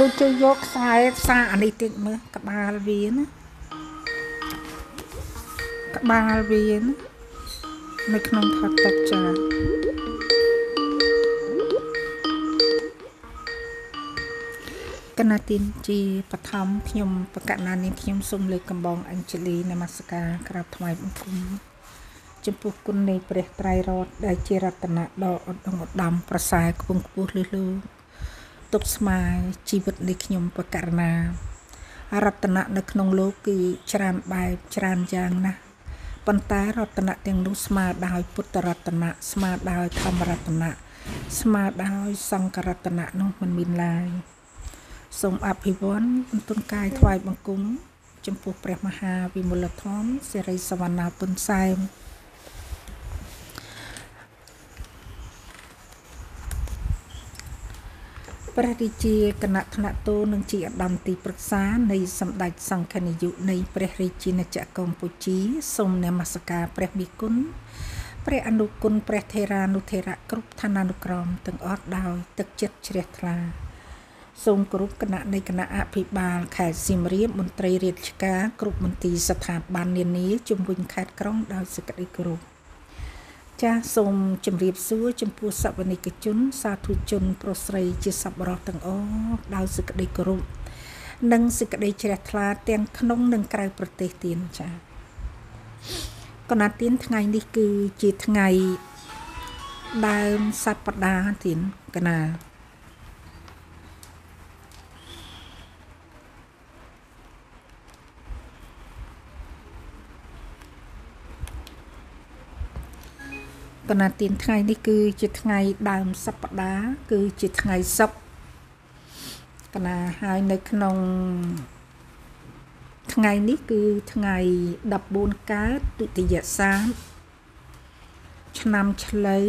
លោកជួយយកខ្សែសាអានេះតិចមើលក្បាលវាណាក្បាលវាណានៅក្នុងថតតុកចាកណាទីនជាបឋមខ្ញុំបកណានាងខ្ញុំសូមលើកកំបងអញ្ជលីនមស្ការក្រាបថ្វាយបង្គំចំពោះគុណនៃព្រះត្រៃរតដែលជារតនៈដ៏ឧត្តមឧត្តមប្រសើរខ្ពង់ខ្ពស់លឺលឺ ទុកស្មាយជីវិតនៃខ្ញុំបករណារតនៈនៅក្នុងលោកគឺច្រើនបែបច្រើនយ៉ាងណាស់ប៉ុន្តែរតនៈទាំងនោះស្មើដោយពុទ្ធរតនៈស្មើដោយធម្មរតនៈស្មើដោយសង្ឃរតនៈនោះមិនមានឡើយសូមអភិវឌ្ឍបន្ទុនកាយថ្វាយបង្គំចំពោះព្រះមហាវិមលធម៌សិរីសវណ្ណាពុនសែម ព្រះរាជាគណៈថ្នាក់ទូនឹងជាឧត្តមទីប្រឹក្សានៃសម្ដេចសង្ឃនាយកនៃព្រះរាជាណាចក្រកម្ពុជាសូមនមស្ការព្រះមេគុណព្រះអនុគុណព្រះថេរានុថេរៈគ្រប់ឋានានុក្រមទាំងអស់ដោយទឹកចិត្តជ្រះថ្លាសូមគោរពគណៈនៃគណៈអភិបាលខេត្តសៀមរាបមន្ត្រីរាជការគ្រប់មន្ទីរស្ថាប័ននានាជំវិញខេត្តក្រុងដោយសេចក្តីគោរព ចាសសូមជម្រាបសួរចំពោះសវនិកជន សាធុជន ប្រុសស្រីជាសប្បុរសទាំងអស់ដោយសេចក្តីគោរពនិងសេចក្តីជ្រះថ្លាទាំងក្នុងនិងក្រៅប្រទេសទៀតចា៎កណាទៀនថ្ងៃនេះគឺជាថ្ងៃដើមសប្តាហ៍ទៀនកណា កណាទៀនថ្ងៃនេះគឺជាថ្ងៃដើមសប្តាហ៍គឺជាថ្ងៃសុក្រកណាហើយនៅក្នុងថ្ងៃនេះគឺថ្ងៃ14កើតទុតិយសាស្ត្រឆ្នាំឆ្លូវ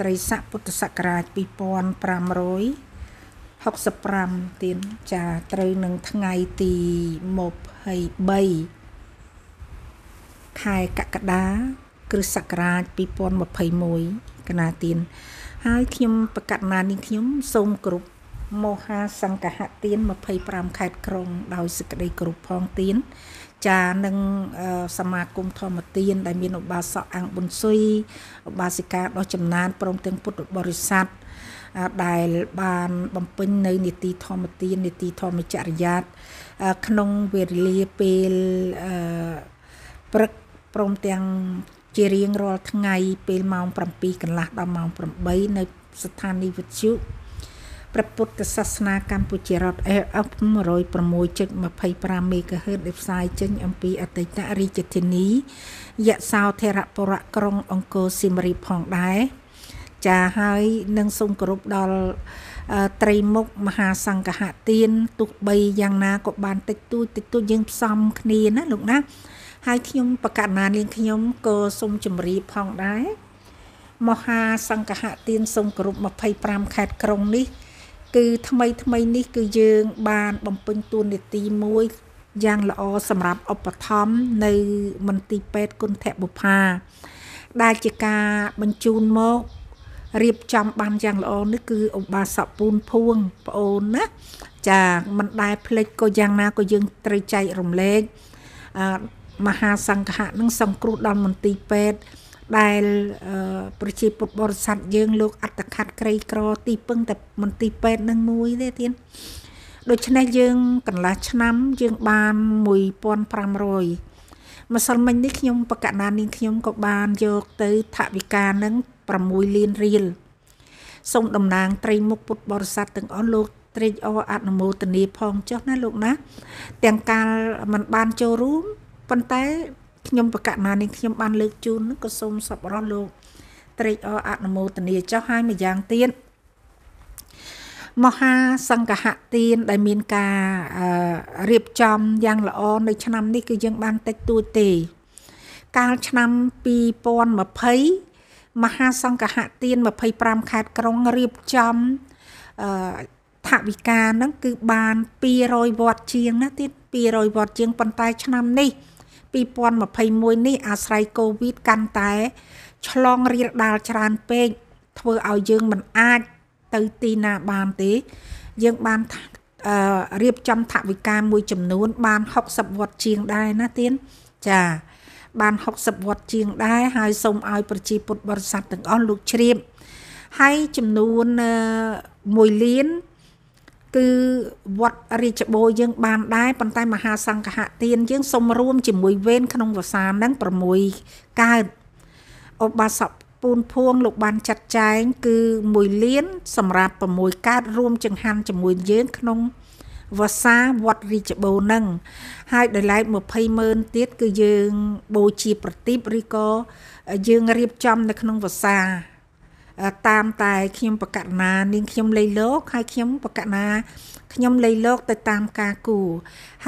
ត្រីស័កពុទ្ធសករាជ2565ទៀនចាត្រូវនឹងថ្ងៃទី23ខែកក្កដា គ្រិស្តសករាជ2021កណាទៀនហើយខ្ញុំប្រកាសណានេះខ្ញុំសូមគ្រប់មហាសង្ឃហទាន25ខេត្តក្រុង ដោយសេចក្តីគោរពផងទៀនចានឹងសមាគមធម្មទាន ដែលមានឧបាសកអង្គប៊ុនស៊ុយឧបាសិកាដ៏ចំណានព្រមទាំងពុទ្ធបរិស័ទដែលបានបំពេញនៅនីតិធម្មទាននីតិធម្មចរិយាក្នុងវេលាពេលព្រឹកព្រមទាំង ជារៀងរាល់ថ្ងៃពេលម៉ោង7កន្លះដល់ម៉ោង8នៅស្ថានីយវិទ្យុព្រះពុទ្ធសាសនាកម្ពុជារដ្ឋ AF 106.25 MHz ដែលផ្សាយចេញអំពីអតីតរាជធានីយសោធរពុរៈក្រុងអង្គរសៀមរាបផងដែរចាហើយនឹងសូមគោរពដល់ត្រីមុខមហាសង្ឃហទានទុកបីយ៉ាងណាក៏បានតិចតួចតិចតួចយើងផ្សំគ្នាណាលោកណា ហើយខ្ញុំបកណានាងខ្ញុំក៏សូមជម្រាបផងដែរមហាសង្ឃហទានសូមគោរព25ខេត្តក្រុងនេះ គឺថ្មីថ្មីនេះគឺយើង បានបំពេញតួនាទីមួយយ៉ាងល្អសម្រាប់ឧបត្ថម្ភនៅមន្ទីរពេទ្យគុណធបុផាដែលជាការបញ្ជូនមករៀបចំបានយ៉ាងល្អនេះគឺឧបាសកពូនភួងប្អូនណាចាមិនដែលភ្លេចក៏យ៉ាងណាក៏យើងត្រូវចែករំលែក មហាសង្ឃៈនឹងសង្គ្រោះដល់មន្ទីរពេទ្យដែលប្រជាពុទ្ធបរិស័ទយើងលោកអត្តខិតក្រីក្រទីពឹងតែមន្ទីរពេទ្យនឹងមួយទេទៀតដូច្នេះយើងកន្លះឆ្នាំយើងបាន1500ម្សិលមិញនេះខ្ញុំបកណានាងខ្ញុំក៏បានយកទៅថវិកានឹង6លានរៀលសូមតំណាងត្រីមុខពុទ្ធបរិស័ទទាំងអស់លោកត្រេកអរអនុមោទនាផងចុះណាលោកណា ទាំងកាលมันបានចូលរួម ប៉ុន្តែខ្ញុំបកណានេះខ្ញុំបានលើកជូនក៏សូមសប្បុរសលោកត្រេកអរអនុមោទនាចុះហើយម្យ៉ាងទៀតមហាសង្ឃហទានដែលមានការរៀបចំយ៉ាងល្អនៅឆ្នាំនេះគឺយើងបានតិចតួចទេ កាលឆ្នាំ2020មហាសង្ឃហទាន25ខេត្តក្រុងរៀបចំថវិកាហ្នឹងគឺបាន200វត្តជាងណាទៀត200វត្តជាងប៉ុន្តែឆ្នាំនេះ 2021នេះអាស្រ័យកូវីដកាន់តែ ឆ្លងរាលដាលច្រើនពេកធ្វើឲ្យយើងមិនអាចទៅទីណាបានទេ យើងបានអឺរៀបចំថវិកាមួយចំនួន បាន60វត្តជាងដែរណាទៀនចាបាន60វត្តជាងដែរហើយសូមឲ្យប្រជាពុទ្ធបរិស័ទទាំងអស់លោកជ្រាបហើយចំនួន1លាន គឺវត្តរាជបូរយើងបានដែរប៉ុន្តែមហាសង្ឃហទានយើងសូមរួមជាមួយវេនក្នុងវសានឹង6កើតឧបាសកពូនភួងលោកបានចាត់ចែងគឺ1លាន សម្រាប់6កើតរួមចង្ហាន់ជាមួយយើងក្នុងវសាវត្តរាជបូរនឹងហើយដោយឡែក20ម៉ឺនទៀតគឺយើងបូជាប្រទីបឬក៏យើងរៀបចំនៅក្នុងវសា តាមតែខ្ញុំបកណានាងខ្ញុំលៃលោកហើយខ្ញុំបកណាខ្ញុំលៃលោកទៅតាមការគូ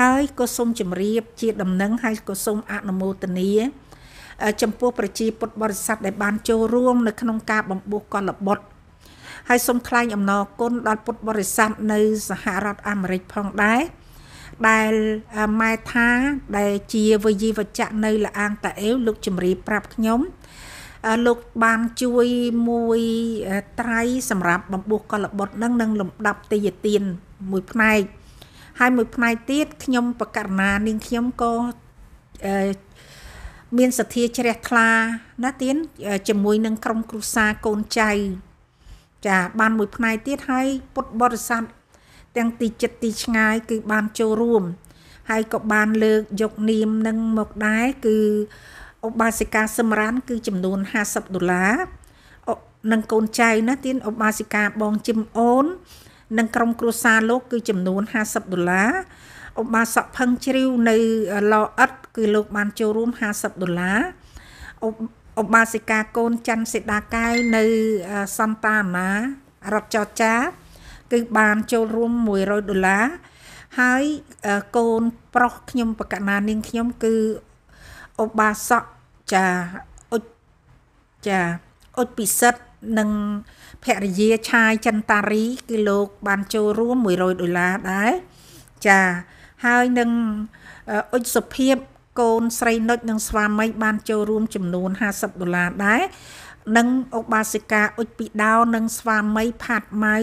ហើយក៏សូមជម្រាបជាដំណឹងហើយក៏សូមអនុមោទនាចំពោះប្រជាពុទ្ធបរិស័ទដែលបានចូលរួមនៅក្នុងការបំពុះកលបុត្រហើយសូមថ្លែងអំណរគុណដល់ពុទ្ធបរិស័ទនៅសហរដ្ឋអាមេរិកផងដែរដែលម៉ែថាដែលជាវយីវចៈនៅលអាងតាអេវលោកជំរាបប្រាប់ខ្ញុំ លោកបានជួយមួយត្រៃសម្រាប់បំពុះកលបុត្រនឹងនឹងលំដាប់ទេយទានមួយផ្នែកហើយមួយផ្នែកទៀតខ្ញុំបកករណានាងខ្ញុំក៏មានសទ្ធាជ្រះថ្លាណាទៀនជាមួយនឹងក្រុមគ្រួសារកូនចៅចាបានមួយផ្នែកទៀតហើយពុទ្ធបរិស័ទទាំងទីចិត្តទីឆ្ងាយគឺបានចូលរួម ហើយក៏បានលើកយកនាមនឹងមកដែរគឺ ឧបាសិកាសម្រានគឺចំនួន50ដុល្លារនិងកូនចៅណាទៀនឧបាសិកាបងជឹមអូន និងក្រុមគ្រួសារលោក គឺចំនួន50ដុល្លារឧបាសកផឹងជ្រាវនៅឡអិតគឺលោកបានចូលរួម50ដុល្លារឧបាសិកាកូនច័ន្ទសេដាកែវនៅសន្តានារដ្ឋចរចា គឺបានចូលរួម100ដុល្លារហើយកូនប្រុសខ្ញុំបកណានាងខ្ញុំគឺ ឧបាសកចាអុចចាអុចពិសិដ្ឋនិងភរិយាឆាយចន្តារីគឺលោកបានចូលរួម100ដុល្លារដែរចាហើយនឹងអុចសុភាពកូនស្រីនុចនិងស្វាមីបានចូលរួមចំនួន50ដុល្លារដែរនិងឧបាសិកាអុចពីដោនិងស្វាមីផាត់ម៉ៅ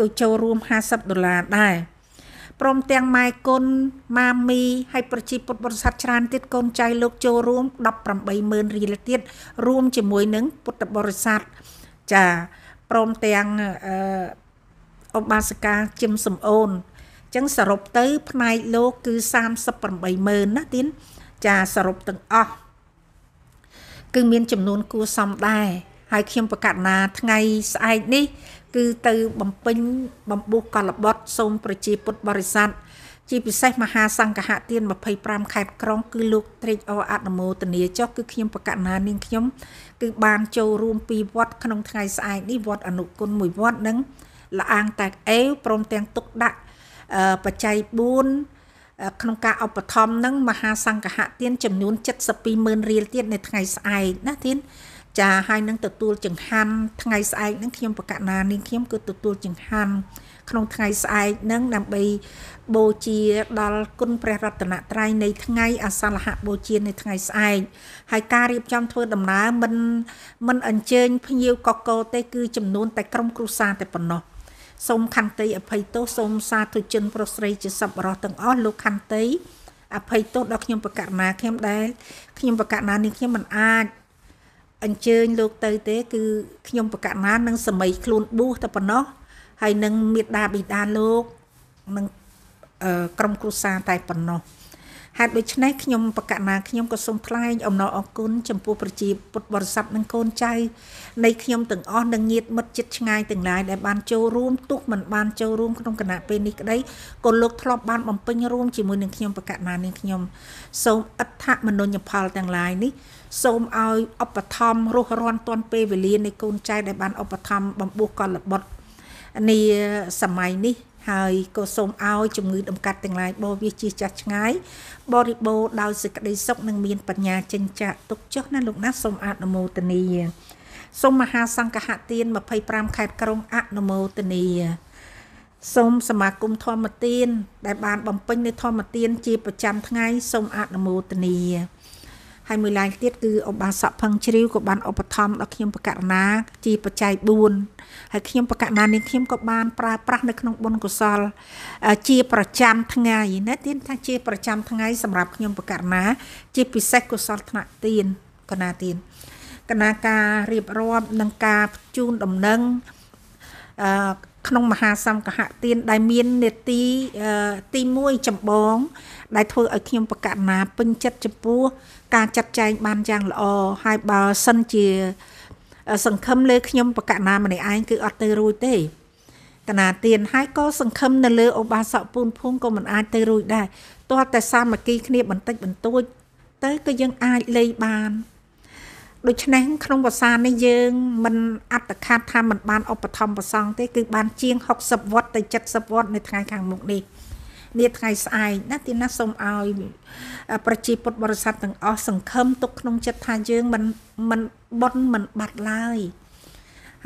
ក៏ចូលរួម50ដុល្លារដែរ ព្រមទាំងម៉ែគុណម៉ាមីហើយប្រជាពុទ្ធបរិស័ទច្រើនទៀតកូនចៅលោកចូលរួម180,000រៀលទៀតរួមជាមួយនឹងពុទ្ធបរិស័ទចាព្រមទាំងអឺឧបាសិកាជឹមសំអូនចឹងសរុបទៅ ផ្នែកលោកគឺ380000ណាទៀនចាសរុបទាំងអស់គឺមានចំនួនគួសមដែរហើយខ្ញុំប្រកាសណាថ្ងៃស្អែកនេះ គឺទៅបំពេញបំពុះកលបុតសូមប្រជាពុទ្ធបរិស័ទជាពិសេសមហាសង្ឃហទាន25ខេត្តក្រុងគឺលោកត្រេកអអនុមោទនាចុះគឺខ្ញុំប្រកាសណានាងខ្ញុំគឺបានចូលរួមពីវត្តក្នុងថ្ងៃស្អែកនេះវត្តអនុគុណមួយវត្តនិងលអាងតាកអេវព្រមទាំងទុកដាក់បច្ច័យ4ក្នុងការឧបត្ថម្ភនឹងមហាសង្ឃហទានចំនួន720,000រៀលទៀតនៅថ្ងៃស្អែកណាទៀន ចាហើយនឹងទទួលចង្ហាន់ថ្ងៃស្អែកនឹងខ្ញុំប្រកាសណានាងខ្ញុំគឺទទួលចង្ហាន់ក្នុងថ្ងៃស្អែកនឹងដើម្បីបូជាដល់គុណព្រះរតនត្រ័យនៃថ្ងៃអសលហបូជានៅថ្ងៃស្អែកហើយការរៀបចំធ្វើដំណើរមិនមិនអញ្ជើញភ្ញៀវកកទេគឺចំនួនតែក្រុមគ្រួសារតែប៉ុណ្ណោះសូមខន្តីអភ័យទោសសូមសាធុជនប្រុសស្រីជាសប្បុរសទាំងអស់លោកខន្តីអភ័យទោសដល់ខ្ញុំបកណាខ្ញុំដែលខ្ញុំបកណានេះខ្ញុំមិនអាច អញ្ជើញលោកទៅទេគឺខ្ញុំបកណានឹងសម័យខ្លួនប៊ូសតែប៉ុណ្ណោះហើយនឹងមេដាប៊ីដាលោកនឹងក្រុមគ្រួសារតែប៉ុណ្ណោះហេតុដូច្នេះខ្ញុំបកណាខ្ញុំក៏សូមថ្លែងអំណរអគុណចំពោះប្រជាពុទ្ធបរិស័ទនិងកូនចៅនៃខ្ញុំទាំងអស់និងញាតិមិត្តជិតឆ្ងាយទាំងឡាយដែលបានចូលរួមទុកមិនបានចូលរួមក្នុងគណៈពេលនេះក្តីក៏លោកធ្លាប់បានបំពេញរួមជាមួយនឹងខ្ញុំបកណានឹងខ្ញុំសូមអដ្ឋមនុញ្ញផលទាំងឡាយនេះ សូមឲ្យឧបត្ថម្ភរស់រាន់ទាន់ពេលវេលានៃកូនចៅដែលបានឧបត្ថម្ភបំពោះកលបុត្រនាសម័យនេះហើយក៏សូមឲ្យជំងឺដំកាត់ទាំងឡាយបោះវាជាចាស់ឆ្ងាយបរិបូរដោយសេចក្តីសុខនិងមានបញ្ញាចិញ្ចាក់ទុកចុះណាលោកណាសូមអនុមោទនាសូមមហាសង្ឃហទាន25ខេត្តក្រុងអនុមោទនាសូមសមាគមធម្មទានដែលបានបំពេញនៅធម្មទានជាប្រចាំថ្ងៃសូមអនុមោទនា ហើយមួយឡើងទៀតគឺឧបាសកផឹងជ្រាវក៏បានឧបត្ថម្ភដល់ខ្ញុំបកករណាជាបច្ច័យ4ហើយខ្ញុំបកករណានាងខ្ញុំក៏បានប្រើប្រាស់នៅក្នុងបុណ្យកុសល ជាប្រចាំថ្ងៃណាទៀនថាជាប្រចាំថ្ងៃសម្រាប់ខ្ញុំបកករណា ជាពិសេសកុសលថ្នាក់ទៀនកណាទៀនកណាការរៀបរាប់និងការជូនដំណឹងអឺ ក្នុងមហាសង្ឃហទានដែលមាននេតិទី1ចម្បង ដែលធ្វើឲ្យខ្ញុំបកណាពេញចិត្តចំពោះការចាត់ចែងបានយ៉ាងល្អហើយបើសិនជា សង្ឃឹមលើខ្ញុំបកណាម្នាក់ឯងគឺអត់ទៅរួចទេកណាទៀនហើយក៏សង្ឃឹមនៅលើឧបាសកពូនភូមិក៏មិនអាចទៅរួចដែរទាល់តែសាមគ្គីគ្នាបន្តិចបន្តួច ទៅក៏យើងអាចលេងបាន ដូច្នេះក្នុងភាសានេះយើងមិនអត្តខាតថាมันបានឧបត្ថម្ភប្រសងទេគឺបានជាង60វត្តទៅ70វត្តនៅថ្ងៃខាងមុខនេះនាថ្ងៃស្អែកណាទីណាសូមឲ្យប្រជាពុទ្ធបរិស័ទទាំងអស់សង្ឃឹមទុកក្នុងចិត្តថាយើងមិនមិនបន់មិនបាត់ឡើយ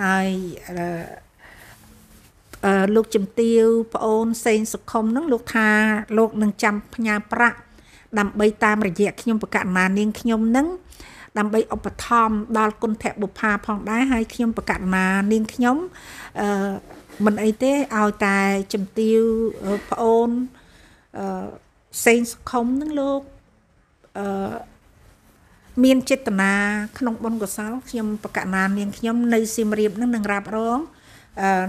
ហើយអឺលោកជំទាវប្អូនសេងសុខុមនឹងលោកថាលោកនឹងចាំផ្ញើប្រាក់ដើម្បីតាមរយៈខ្ញុំបកណានាងខ្ញុំនឹង ដើម្បីឧបត្ថម្ភដល់គុណធបុផាផងដែរហើយខ្ញុំប្រកាសណានាងខ្ញុំអឺមិនអីទេឲ្យតែជំទាវប្អូនអឺសេងសុខុមនឹងលោកអឺមានចេតនាក្នុងបុណ្យកុសលខ្ញុំប្រកាសណានាងខ្ញុំនៅសៀមរាបនឹងនឹងរ៉ាប់រង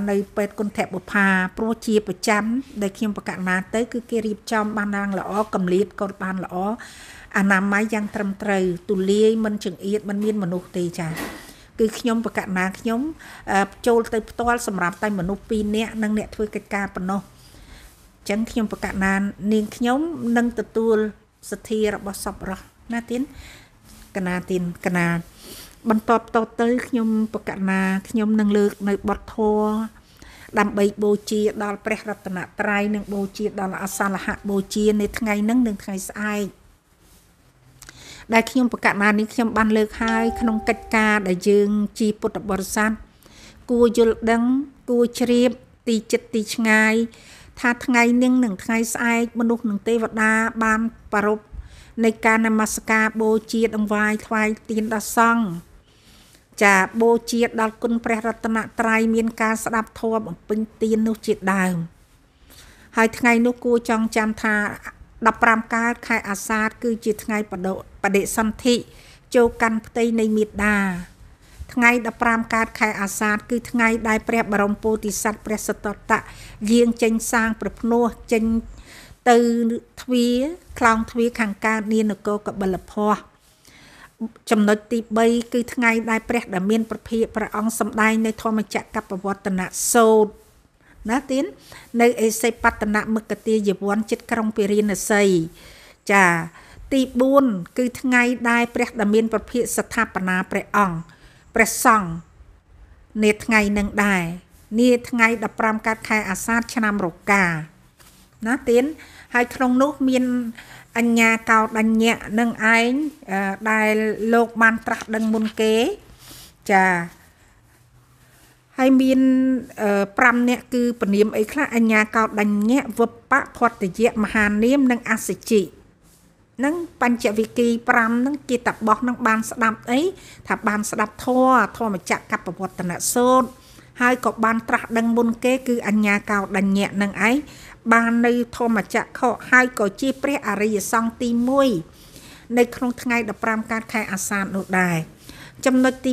នៅពេទ្យគុណធបុផាព្រោះជាប្រចាំដែលខ្ញុំប្រកាសណាទៅគឺគេរៀបចំបានយ៉ាងល្អកម្លៀតក៏បានល្អ អនាម័យយ៉ាងត្រឹមត្រូវទូលាយមិនចង្អៀតមិនមានមនុស្សទេចា៎គឺខ្ញុំបកណាខ្ញុំចូលទៅផ្ទាល់សម្រាប់តែមនុស្ស2នាក់និងអ្នកធ្វើកិច្ចការប៉ុណ្ណោះអញ្ចឹងខ្ញុំបកណានាងខ្ញុំនឹងទទួលសទ្ធារបស់សពរស់ណាទៀនកណាទៀនកណាបន្ទាប់តទៅខ្ញុំបកណាខ្ញុំនឹងលើកនៅបទធរដើម្បីបូជាដល់ព្រះរតនត្រ័យនិងបូជាដល់អសាលហៈបូជា នៅថ្ងៃនឹងនិងថ្ងៃស្អែក ដែលខ្ញុំប្រកាសណានេះខ្ញុំបានលើកហើយក្នុងកិច្ចការដែលយើងជាពុទ្ធបរិស័ទគួរយល់ដឹងគួរជ្រាបទីចិត្តទីឆ្ងាយ ថាថ្ងៃនឹងនិងថ្ងៃស្អែកមនុស្សនិងទេវតាបានប្រពនៃការនមស្ការបូជាដង្វាយថ្វាយទានដល់សង្ឃចាបូជាដល់គុណព្រះរតនត្រ័យមានការស្ដាប់ធម៌បំពេញទាននោះជាដើមហើយថ្ងៃនោះគួរចងចាំថា15កើតខែអាសាឍគឺជាថ្ងៃបដ បដិសន្ធិចូលកាន់ផ្ទៃនៃមេដាថ្ងៃ15កើតខែអាសាឍគឺថ្ងៃដែលព្រះបរមពោធិសត្វព្រះសតតៈយាងចេញសាងប្រភ្នោះចេញទៅទ្វាខ្លោងទ្វាខាងកើតនានគរកបិលភ័ពចំណុចទី3គឺថ្ងៃដែលព្រះដែលមានប្រភិព្រះអង្គសម្ដែងនៅធម្មចក្រកបវត្តនៈសូត្រណាទៀននៅអេសិបតនមគតិយវ័នចិត្តក្រុងពេរិនសីចា ទី4គឺថ្ងៃដែលព្រះដែលមានប្រភិស្ថាបនាព្រះអង្គព្រះសង្ឃនាថ្ងៃនឹងដែរនាថ្ងៃ15កើតខែអាសាឍឆ្នាំរកាណាទៀនហើយក្នុងនោះមានអញ្ញាកោដញ្ញៈនឹងឯងដែលលោកបានត្រាស់ដឹងមុនគេចាហើយមាន5នាក់គឺពនាមអីខ្លះអញ្ញាកោដញ្ញៈវបៈផតយៈមហានាមនិងអសិជី នឹងបញ្ចវិគី5នឹងជាតបោះនឹងបានស្ដាប់អីថាបានស្ដាប់ធម៌ធម្មចក្រកបវត្តនសូត្រហើយក៏បានត្រាស់ដឹងមុនគេគឺអញ្ញាកោដញ្ញៈនឹងឯងបាននៅធម្មចក្រខហើយក៏ជាព្រះអរិយសង្ឃទី1នៅក្នុងថ្ងៃ15កើតខែអាសាឍនោះដែរចំណុចទី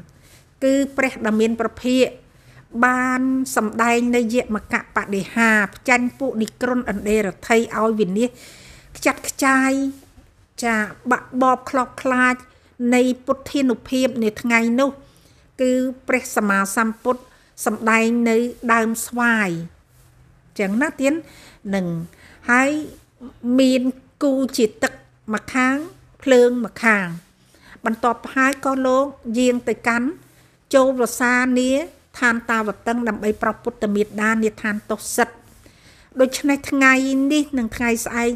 5គឺព្រះដ៏មានប្រភិយបានសម្ដែងនៅយមកបដិហាផ្ចាញ់ពួកនិក្រុនអណ្ដេរថៃឲ្យវិនិច្ឆ័យ ខ្ចាត់ខ្ចាយចាបាក់បបខ្លោកខ្លាច នៃពុទ្ធានុភាពនៅថ្ងៃនោះ គឺព្រះសម្មាសម្ពុទ្ធសម្ដែងនៅដើមស្វាយចឹងណាទៀននឹងហើយមានគូជាទឹកមកខាងភ្លើងមកខាង បន្ទាប់ហើយក៏លោកយាងទៅកាន់ចូលប្រសានីឋានតាវតឹងដើម្បីប្រពុទ្ធមេដានាឋានតុសិតដូច្នេះថ្ងៃនេះនិងថ្ងៃស្អែក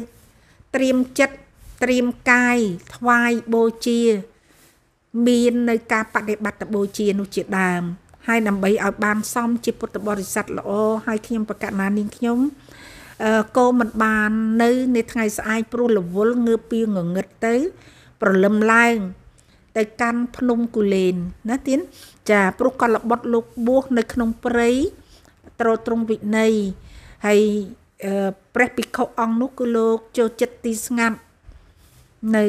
ត្រៀមចិត្តត្រៀមកាយថ្វាយបូជា មាននៅការបដិបត្តិបូជានោះជាដើមហើយដើម្បីឲ្យបានសមជាពុទ្ធបរិស័ទល្អហើយខ្ញុំប្រកាសណានាងខ្ញុំអឺក៏មិនបាននៅនៅថ្ងៃស្អែកព្រោះរវល់ងើបពីងងឹតទៅ ប្រលឹមឡើងទៅកាន់ភ្នំគូលែនណាទៀនចាព្រោះកលបុតលោកបួសនៅក្នុងព្រៃត្រត្រង់វិន័យហើយ ព្រះភិក្ខុអង្គនោះគឺលោកចូលចិត្តទីស្ងាត់នៅ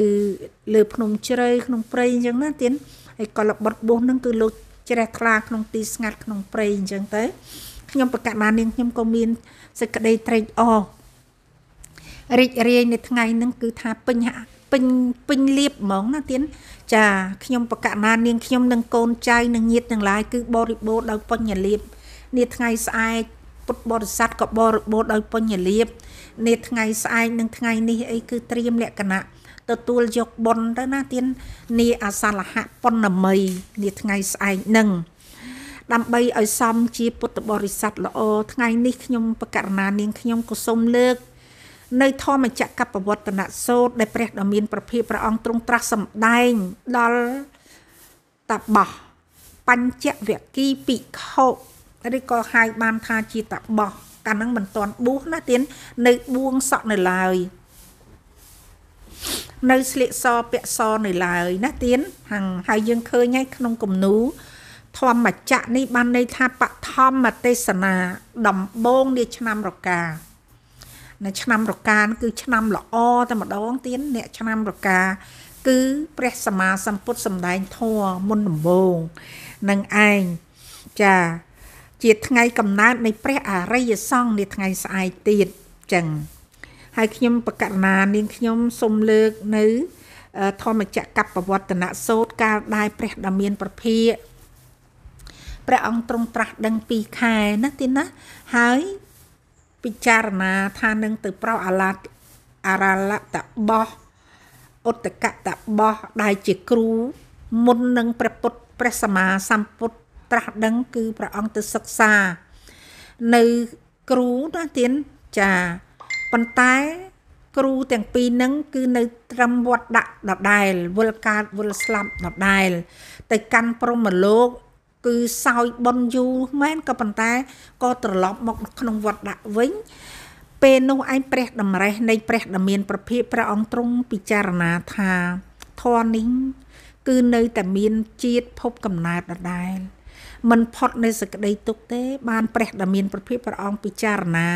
លើភ្នំជ្រៅក្នុងព្រៃអញ្ចឹងណាទៀនហើយកលបុតបួសនឹងគឺលោកជ្រះថ្លាក្នុងទីស្ងាត់ក្នុងព្រៃអញ្ចឹងទៅខ្ញុំប្រកាសបាននាងខ្ញុំក៏មានសេចក្តីត្រេកអររីករាយនៅថ្ងៃហ្នឹងគឺថាពេញពេញពេញលៀបហ្មងណាទៀនចាខ្ញុំប្រកាសណានាងខ្ញុំនិងកូនចៅនិងញាតិទាំងឡាយគឺបរិបូរដោយបញ្ញាលៀបនាថ្ងៃស្អែក ពុទ្ធបរិស័ទក៏បរិបូរដោយបញ្ញាលៀបនាថ្ងៃស្អែកនិងថ្ងៃនេះអីគឺត្រៀមលក្ខណៈទទួលយកបុណ្យទៅណាទៀននាអាសាលហៈប៉ុណ្ណមីនាថ្ងៃស្អែកនឹងដើម្បីឲ្យសមជាពុទ្ធបរិស័ទល្អថ្ងៃនេះខ្ញុំបកករណានាងខ្ញុំក៏សូមលើកនៅធម្មចក្រកបវត្តនសូត្រដែលព្រះដ៏មានប្រភិបព្រះអង្គទ្រង់ត្រាស់សម្ដែងដល់តបោះបញ្ចវគិភិក្ខុ ឬក៏ហៅបានថាជាតបោះកាលហ្នឹងមិនទាន់បួសណាទៀននៅបួងសក់នៅឡើយនៅស្លៀកសពាក់សនៅឡើយណាទៀនហាងហើយយើងឃើញហើយក្នុងគំនូធម្មចក្រនេះបានន័យថាបឋមទេសនាដំបងនាឆ្នាំរកានៅឆ្នាំរកាគឺឆ្នាំល្អតែម្ដងទៀតអ្នកឆ្នាំរកាគឺព្រះសម្មាសម្ពុទ្ធសម្ដែងធម៌មុនដំបូងនឹងឯងចា ជាថ្ងៃកំណើតនៃព្រះអរិយសង្ឃនាថ្ងៃស្អែកទៀតចឹងហើយខ្ញុំបកណានាងខ្ញុំសូមលើកនៅ ធម្មចក្រកបវត្តនសូត្រកាលដែលព្រះដ៏មានប្រភិព្រះអង្គទ្រង់ត្រាស់ដឹងពីខែណាទីណាហើយពិចារណាថានឹងទៅប្រោសអាឡាអារលតបោះឧតកតបោះដែលជាគ្រូមុននឹងព្រះពុទ្ធព្រះសម្មាសម្ពុទ្ធ ត្រាស់ដឹងគឺព្រះអង្គទៅសិក្សា នៅគ្រូណាទៀនចាប៉ុន្តែគ្រូទាំងពីរហ្នឹងគឺនៅត្រឹមវត្តដាក់ដដែលវិលកើតវិលស្លាប់ដដែល ទៅកាន់ព្រមលោកគឺសោយប៉ុនយូរមែនក៏ប៉ុន្តែក៏ត្រឡប់មកក្នុងវត្តដាក់វិញពេលនោះឯងព្រះតម្រេះនៃព្រះដ៏មានប្រភិបព្រះអង្គទ្រង់ពិចារណាថាធរនេះគឺនៅតែមានជាតិភពកំណើតដដែល មិនផុតនៃសក្តីទុកទេ បានព្រះដ៏មានប្រភិបព្រះអង្គពិចារណា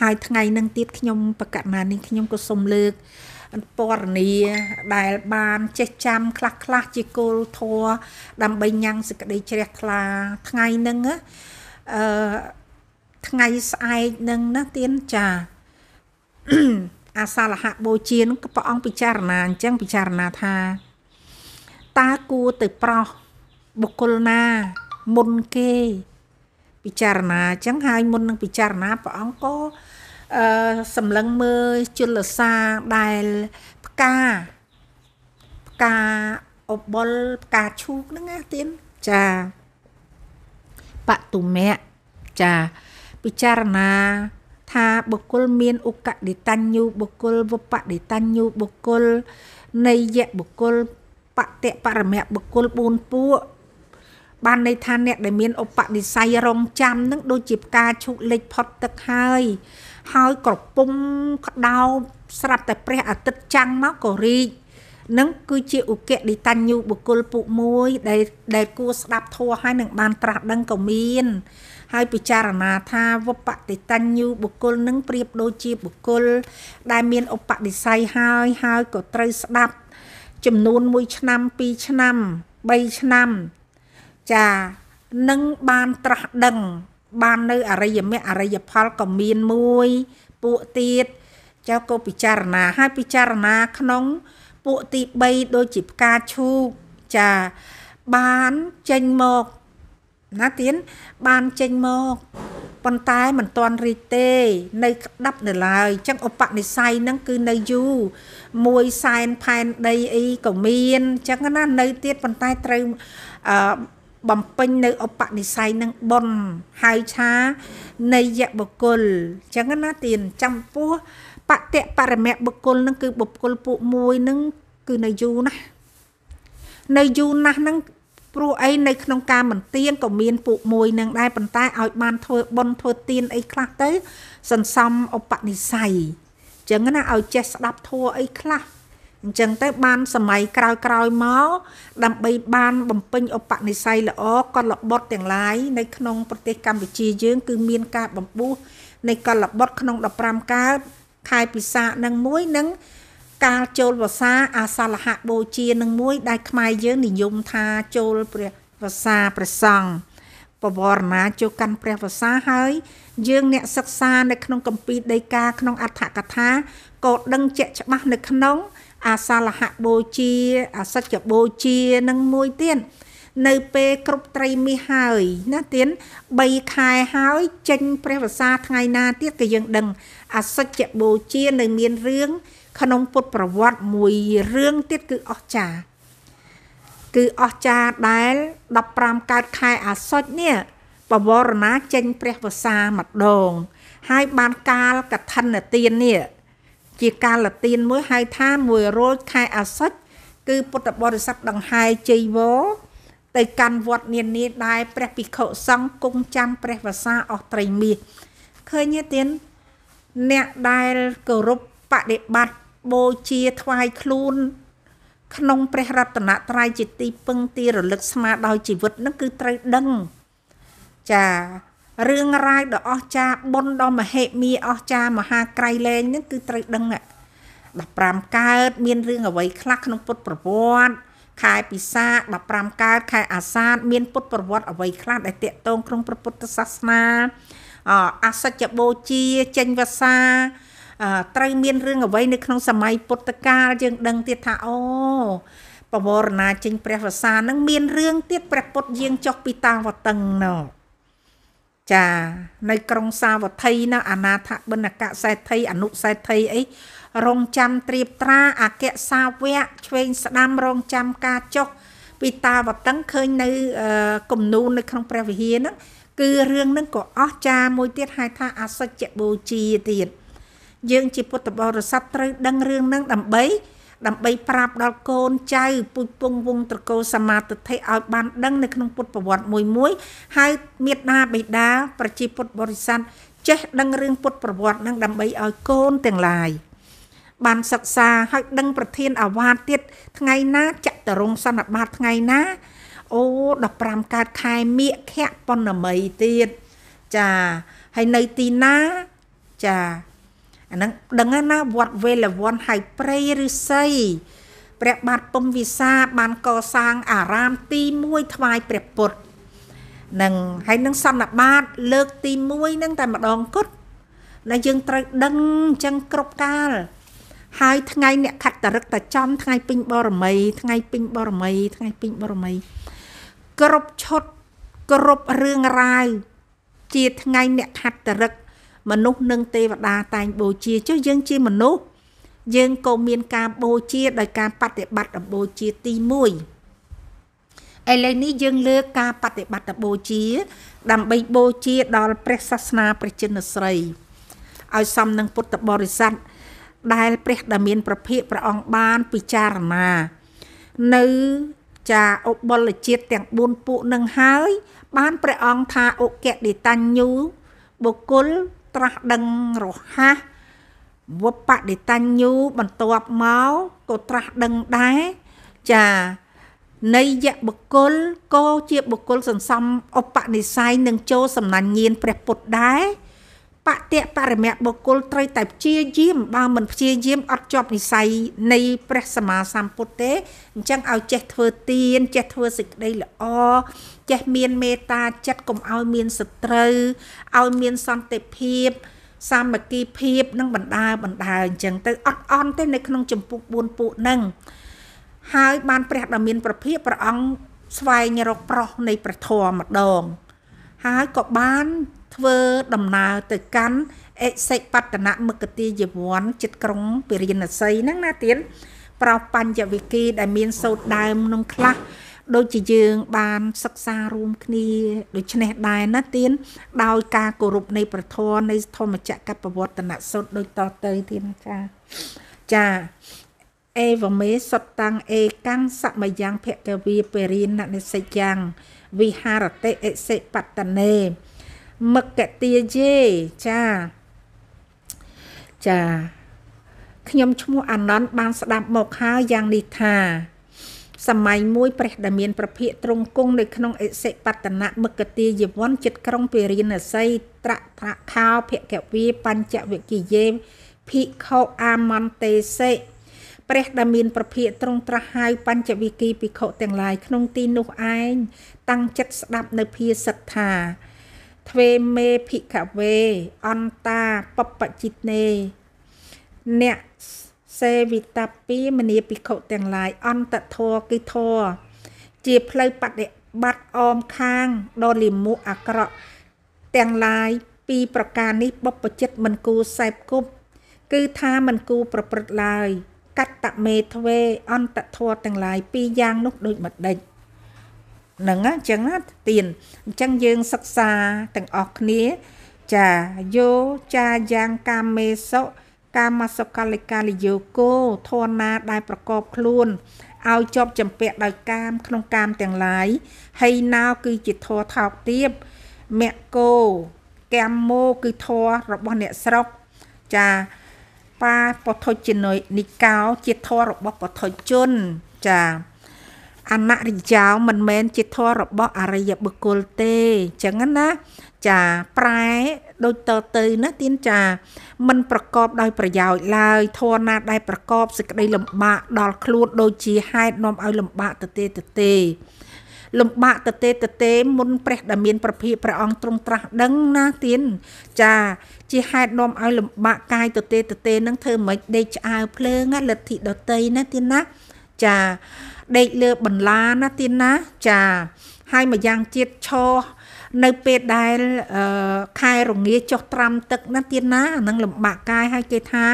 ហើយថ្ងៃនឹងទៀតខ្ញុំបកណានេះខ្ញុំក៏សូមលើកពរនីដែលបានចេះចាំខ្លះខ្លះជាគោលធัวដើម្បីញ៉ាំងសេចក្តីជ្រះថ្លាថ្ងៃហ្នឹងអឺថ្ងៃស្អែកហ្នឹងណាទៀនចាអាសាលហៈបូជានឹងព្រះអង្គពិចារណាអញ្ចឹងពិចារណាថាតើគួរទៅប្រោស បុគ្គលណាមុនគេ ពិចារណាអញ្ចឹងហើយមុននឹងពិចារណាព្រះអង្គក៏អឺសម្លឹងមើលជលសាដែលផ្កាផ្កាអបុលផ្កាឈូកហ្នឹងណាទៀនចាបតុមៈចាពិចារណាថាបុគ្គលមានឧកដិតញ្ញូបុគ្គលវបដិតញ្ញូបុគ្គលនៃយៈបុគ្គលបតិបរមៈបុគ្គល4ពួក បានន័យថាអ្នកដែលមានឧបនិស្ស័យរងចាំនឹងដូចជាផ្កាឈូកលិចផុតទឹកហើយ ហើយក្រពុំក្តោបស្រាប់តែព្រះអាទិត្យចាំងមកក៏រីកនឹងគឺជាឧគតិតញ្ញូបុគ្គលពុមួយដែលដែលគួរស្ដាប់ធัวហើយនឹងបានត្រាស់ដឹងក៏មាន ហើយពិចារណាថាវបតិតញ្ញូបុគ្គលនឹងប្រៀបដូចជាបុគ្គល ដែលមានឧបនិស្ស័យហើយហើយក៏ត្រូវស្ដាប់ ចំនួន1ឆ្នាំ2ឆ្នាំ3ឆ្នាំ ចានឹងបានត្រាស់ដឹង បាននៅអរិយមគ្គអរិយផលក៏មានមួយពួកទៀតចៅក៏ពិចារណាហើយពិចារណាក្នុង ពួកទី3ដូចជាផ្កាឈូកចាបានចេញមកណាទៀនបានចេញមកប៉ុន្តែមិនទាន់រីកទេ នៅក្តាប់នៅឡើយអញ្ចឹងឧបនិស្ស័យហ្នឹងគឺនៅយូរមួយសែនផែនដីអីក៏មានអញ្ចឹងណានៅទៀតប៉ុន្តែត្រូវអឺ បំពេញនៅឧបនិស្ស័យនឹងបុណ្យហៅថានៃយបុគ្គលអញ្ចឹងណាទៀនចំពោះបតិបរមៈបុគ្គលនឹងគឺបុគ្គលពួកមួយនឹងគឺនៅយូរណាស់នៅយូរណាស់ហ្នឹងព្រោះអីនៅក្នុងការមិនទៀងក៏មានពួកមួយនឹងដែរប៉ុន្តែឲ្យបានធ្វើបុណ្យធ្វើទៀនអីខ្លះទៅ សន្សំឧបនិស្ស័យអញ្ចឹងណាឲ្យចេះស្ដាប់ធัวអីខ្លះ អញ្ចឹងទៅបានសម័យក្រោយក្រោយមកដើម្បីបានបំពេញឧបនិស្ស័យល្អកលបុត្រទាំងឡាយនៅក្នុងប្រទេសកម្ពុជាយើងគឺមានការបំពុះនៃកលបុត្រក្នុង15កើតខែពិសានឹងមួយនឹងកាលចូលវសាអាសាលហៈបូជានឹងមួយដែលខ្មែរយើងនិយមថាចូលព្រះវសាព្រះសង្ឃបវរណាចូលកាន់ព្រះវសាហើយយើងអ្នកសិក្សានៅក្នុងកម្ពីដីកាក្នុងអដ្ឋកថាក៏ដឹងជាក់ច្បាស់នៅក្នុង អាសាលហៈបូជាអាសច្ចបូជានឹងមួយទៀតនៅពេលគ្រប់ត្រីមាសហើយណាទៀន3ខែហើយចេញព្រះវសាថ្ងៃណាទៀតក៏យើងដឹងអសច្ចបូជានៅមានរឿងក្នុងពុទ្ធប្រវត្តិមួយរឿងទៀតគឺអស្ចារ្យគឺអស្ចារ្យដែល15កើតខែអាសត់នេះបវរណាចេញព្រះវសាម្ដងហើយបានកាលកឋិនទាននេះ ជាកាលទានមួយហៅថា100ខែអាសត់គឺពុទ្ធបរិស័ទដង្ហែជ័យវរទៅកាន់វត្តនានាដែលព្រះភិក្ខុសង្ឃគង់ចាំព្រះវសាអស់ត្រីមាសឃើញទេទៀនអ្នកដែលគោរពបដិបត្តិបូជាថ្វាយខ្លួន ក្នុងព្រះរតនត្រ័យជាទីពឹងទីរលឹកស្មារដោយជីវិតនឹងគឺត្រូវដឹងចា រឿងរ៉ាវដ៏អស្ចារ្យបុណ្យដ៏មហិមាអស្ចារ្យមហាក្រៃលែងនឹងគឺត្រូវដឹង15កើតមានរឿងអ្វីខ្លះក្នុងពុទ្ធប្រវត្តិខែពិសា15កើតខែអាសាឍមានពុទ្ធប្រវត្តិអ្វីខ្លះដែលតេតងក្នុងព្រះពុទ្ធសាសនាអសច្ចបូជាចេញវសាត្រូវមានរឿងអ្វីនៅក្នុងសម័យពុទ្ធកាលយើងដឹងទៀតថាអូបវរណាចេញព្រះវសានឹងមានរឿងទៀតព្រះពុទ្ធយាងចុះពីតាវតឹងណោ ចានៅក្រុងសាវត្ថីណាអនាថបិណ្ឌកសេដ្ឋីអនុសេដ្ឋីអីរងចាំត្រៀបត្រាអគ្គសាវកឆ្វេងស្ដាំរងចាំការចុះពីតាវតឹងឃើញនៅគំនូននៅក្នុងព្រះវិហារហ្នឹងគឺរឿងហ្នឹងក៏អស្ចារ្យមួយទៀតហៅថាអសច្ចបូជាទៀតយើងជាពុទ្ធបរិស័ទត្រូវដឹងរឿងហ្នឹងដើម្បី ដើម្បីប្រាប់ដល់កូនចៅពុជពងវងត្រកូលសមាទិដ្ឋិឲ្យបានដឹងនៅក្នុងពុទ្ធប្រវត្តិមួយមួយហើយមេត្តាបិតាប្រជាពុទ្ធបរិស័ទចេះដឹងរឿងពុទ្ធប្រវត្តិហ្នឹងដើម្បីឲ្យកូនទាំងឡាយបានសិក្សាហើយដឹងប្រធានអាវាតទៀតថ្ងៃណាចតរងសន្និបាតថ្ងៃណាអូ15កើតខែមិខៈប៉ុណ្ណមីទៀតចាហើយនៅទីណាចា អាហ្នឹងដឹងណាវត្តវេលវ័នហៅព្រៃឫស្សីព្រះបាទពុំវិសាបានកសាងអារាមទី1ថ្វាយព្រះពុទ្ធនឹងហើយនឹងសន្និបាតលើកទី1នឹងតែម្ដងគត់ដែលយើងត្រូវដឹងអញ្ចឹងគ្រប់កាលហើយថ្ងៃអ្នកខត្តរឹកតចំថ្ងៃពេញបរមី ថ្ងៃពេញបរមី ថ្ងៃពេញបរមីគ្រប់ឈុតគ្រប់រឿងរ៉ាវជាថ្ងៃអ្នកខត្តរឹក មនុស្សនិងទេវតាតែងបូជាចុះយើងជាមនុស្សយើងក៏មានការបូជាដោយការបប្រតិបត្តិបូជាទី1ឥឡូវនេះយើងលើកការបប្រតិបត្តិបូជា ដើម្បីបូជាដល់ព្រះសាសនាព្រះចិនស្រីឲ្យសមនឹងពុទ្ធបរិស័ទដែលព្រះដែលមានប្រភិកព្រះអង្គបានពិចារណា នៅចាឧបលជាតិទាំង4ពួកនឹងហើយ បានព្រះអង្គថាអុកៈឌិតញ្ញូបុគ្គល ត្រាស់ដឹងរហ័សវបដិតញ្ញូបន្ទាប់មកក៏ត្រាស់ដឹងដែរចានៃយៈបុគ្គលក៏ជាបុគ្គលសន្សំឧបនិស្ស័យនឹងចូលសំណាញ់ញៀនព្រះពុទ្ធដែរ បតិបរមៈបុគ្គលត្រូវតែព្យាយាមបើមិនព្យាយាមអត់ជាប់និស័យនៃព្រះសម្មាសម្ពុទ្ធទេអញ្ចឹងឲ្យចេះធ្វើទានចេះធ្វើសេចក្តីល្អចេះមានមេត្តាចិត្តកុំឲ្យមានសត្រូវឲ្យមានសន្តិភាពសាមគ្គីភាពនឹងបណ្ដាបណ្ដាអញ្ចឹងទៅអត់អន់ទេនៅក្នុងចម្ពោះ4ពួកហ្នឹងហើយបានព្រះដ៏មានប្រភិបព្រះអង្គស្វែងរកប្រុសនៃព្រះធម៌ម្ដងហើយក៏បាន ធ្វើដំណើរទៅកាន់អិសិបតនមគតិយវ័នចិត្តក្រុងពរិណសីហ្នឹងណាទៀនប្រោបញ្ញវិគីដែលមានសោតដើមក្នុងខ្លះដូចជាយើងបានសិក្សារួមគ្នាដូច្នេះដែរណាទៀនដោយការគោរពនៃប្រធរនៃធម្មចក្រកបវត្តនសុទ្ធដូចតទៅទៀនចាចាអេវមេសតតាំងអេកាំងសមយ៉ាងភគវីពរិណនិសិយ៉ាងវិហារតិអិសិបតនេ មគតិយេចាចាខ្ញុំឈ្មោះអាណន្តបានស្ដាប់មកហើយយ៉ាងនេះថាសម័យមួយព្រះដែលមានប្រភិកទ្រង់គង់នៅក្នុងអិសិបតនៈមគទាយវ័នចិត្តក្រុងពេរិនស័យត្រៈត្រៈខោភគវីបញ្ចវិគិយេភិក្ខុអាមន្តេសេព្រះដែលមានប្រភិកទ្រង់ត្រាស់ហៅបញ្ចវិគីភិក្ខុទាំងឡាយក្នុងទីនោះឯងតាំងចិត្តស្ដាប់នៅភាសិទ្ធថា ទ្វេមេភិក្ខវេ អន្តាបបជិតនេអ្នកសេវិតាពីមនីភិក្ខុទាំងឡាយអន្តធរគឺធរជាផ្លូវបដិបត្តិអមខាងដ៏លិមុអាក្រក់ទាំងឡាយពីប្រការនេះបបចិត្តមិនគូសែបគប់គឺថាមិនគូប្រព្រឹត្តឡើយកតមេទ្វេអន្តធរទាំងឡាយពីរយ៉ាងនោះដូចម្ដេច ហ្នឹងអញ្ចឹងណាទៀនអញ្ចឹងយើងសិក្សាទាំងអស់គ្នាចាយោចាយ៉ាងកាមេសុកាមសកលិកាលយោគោធនណាដែលប្រកបខ្លួនឲ្យជាប់ចម្ពាក់ដោយកាម ក្នុងកាមទាំងឡាយហើយណៅគឺជាធរថោកទាបមគ្គោកម្មមោគឺធររបស់អ្នកស្រុកចាបាពុទ្ធជនុយនិកោ ជាធររបស់ពុទ្ធជនចា អនរិយោមិនមែនជាធម៌របស់អរិយបុគ្គលទេអញ្ចឹងណាចាប្រែដូចតទៅណាទៀនចាมันប្រកបដោយប្រយោជន៍ឡើយធម៌ណាដែលប្រកបសេចក្តីលំបាកដល់ខ្លួនដូចជាហេតុនាំឲ្យលំបាកទៅទេទៅទេលំបាកទៅទេទៅទេមុនព្រះដែលមានប្រភិព្រះអង្គទ្រង់ត្រាស់ដឹងណាទៀនចាជាហេតុនាំឲ្យលំបាកកាយទៅទេទៅទេនឹងធ្វើមិនដេកឆ្អើភ្លើងលទ្ធិដតីណាទៀនណាចា ដេកលើបន្លាណាទៀនណាចាហើយម្យ៉ាងទៀតឈរនៅពេលដែលខែរងាចុះត្រាំទឹកណាទៀនណាអានឹងលំបាកកាយហើយគេថា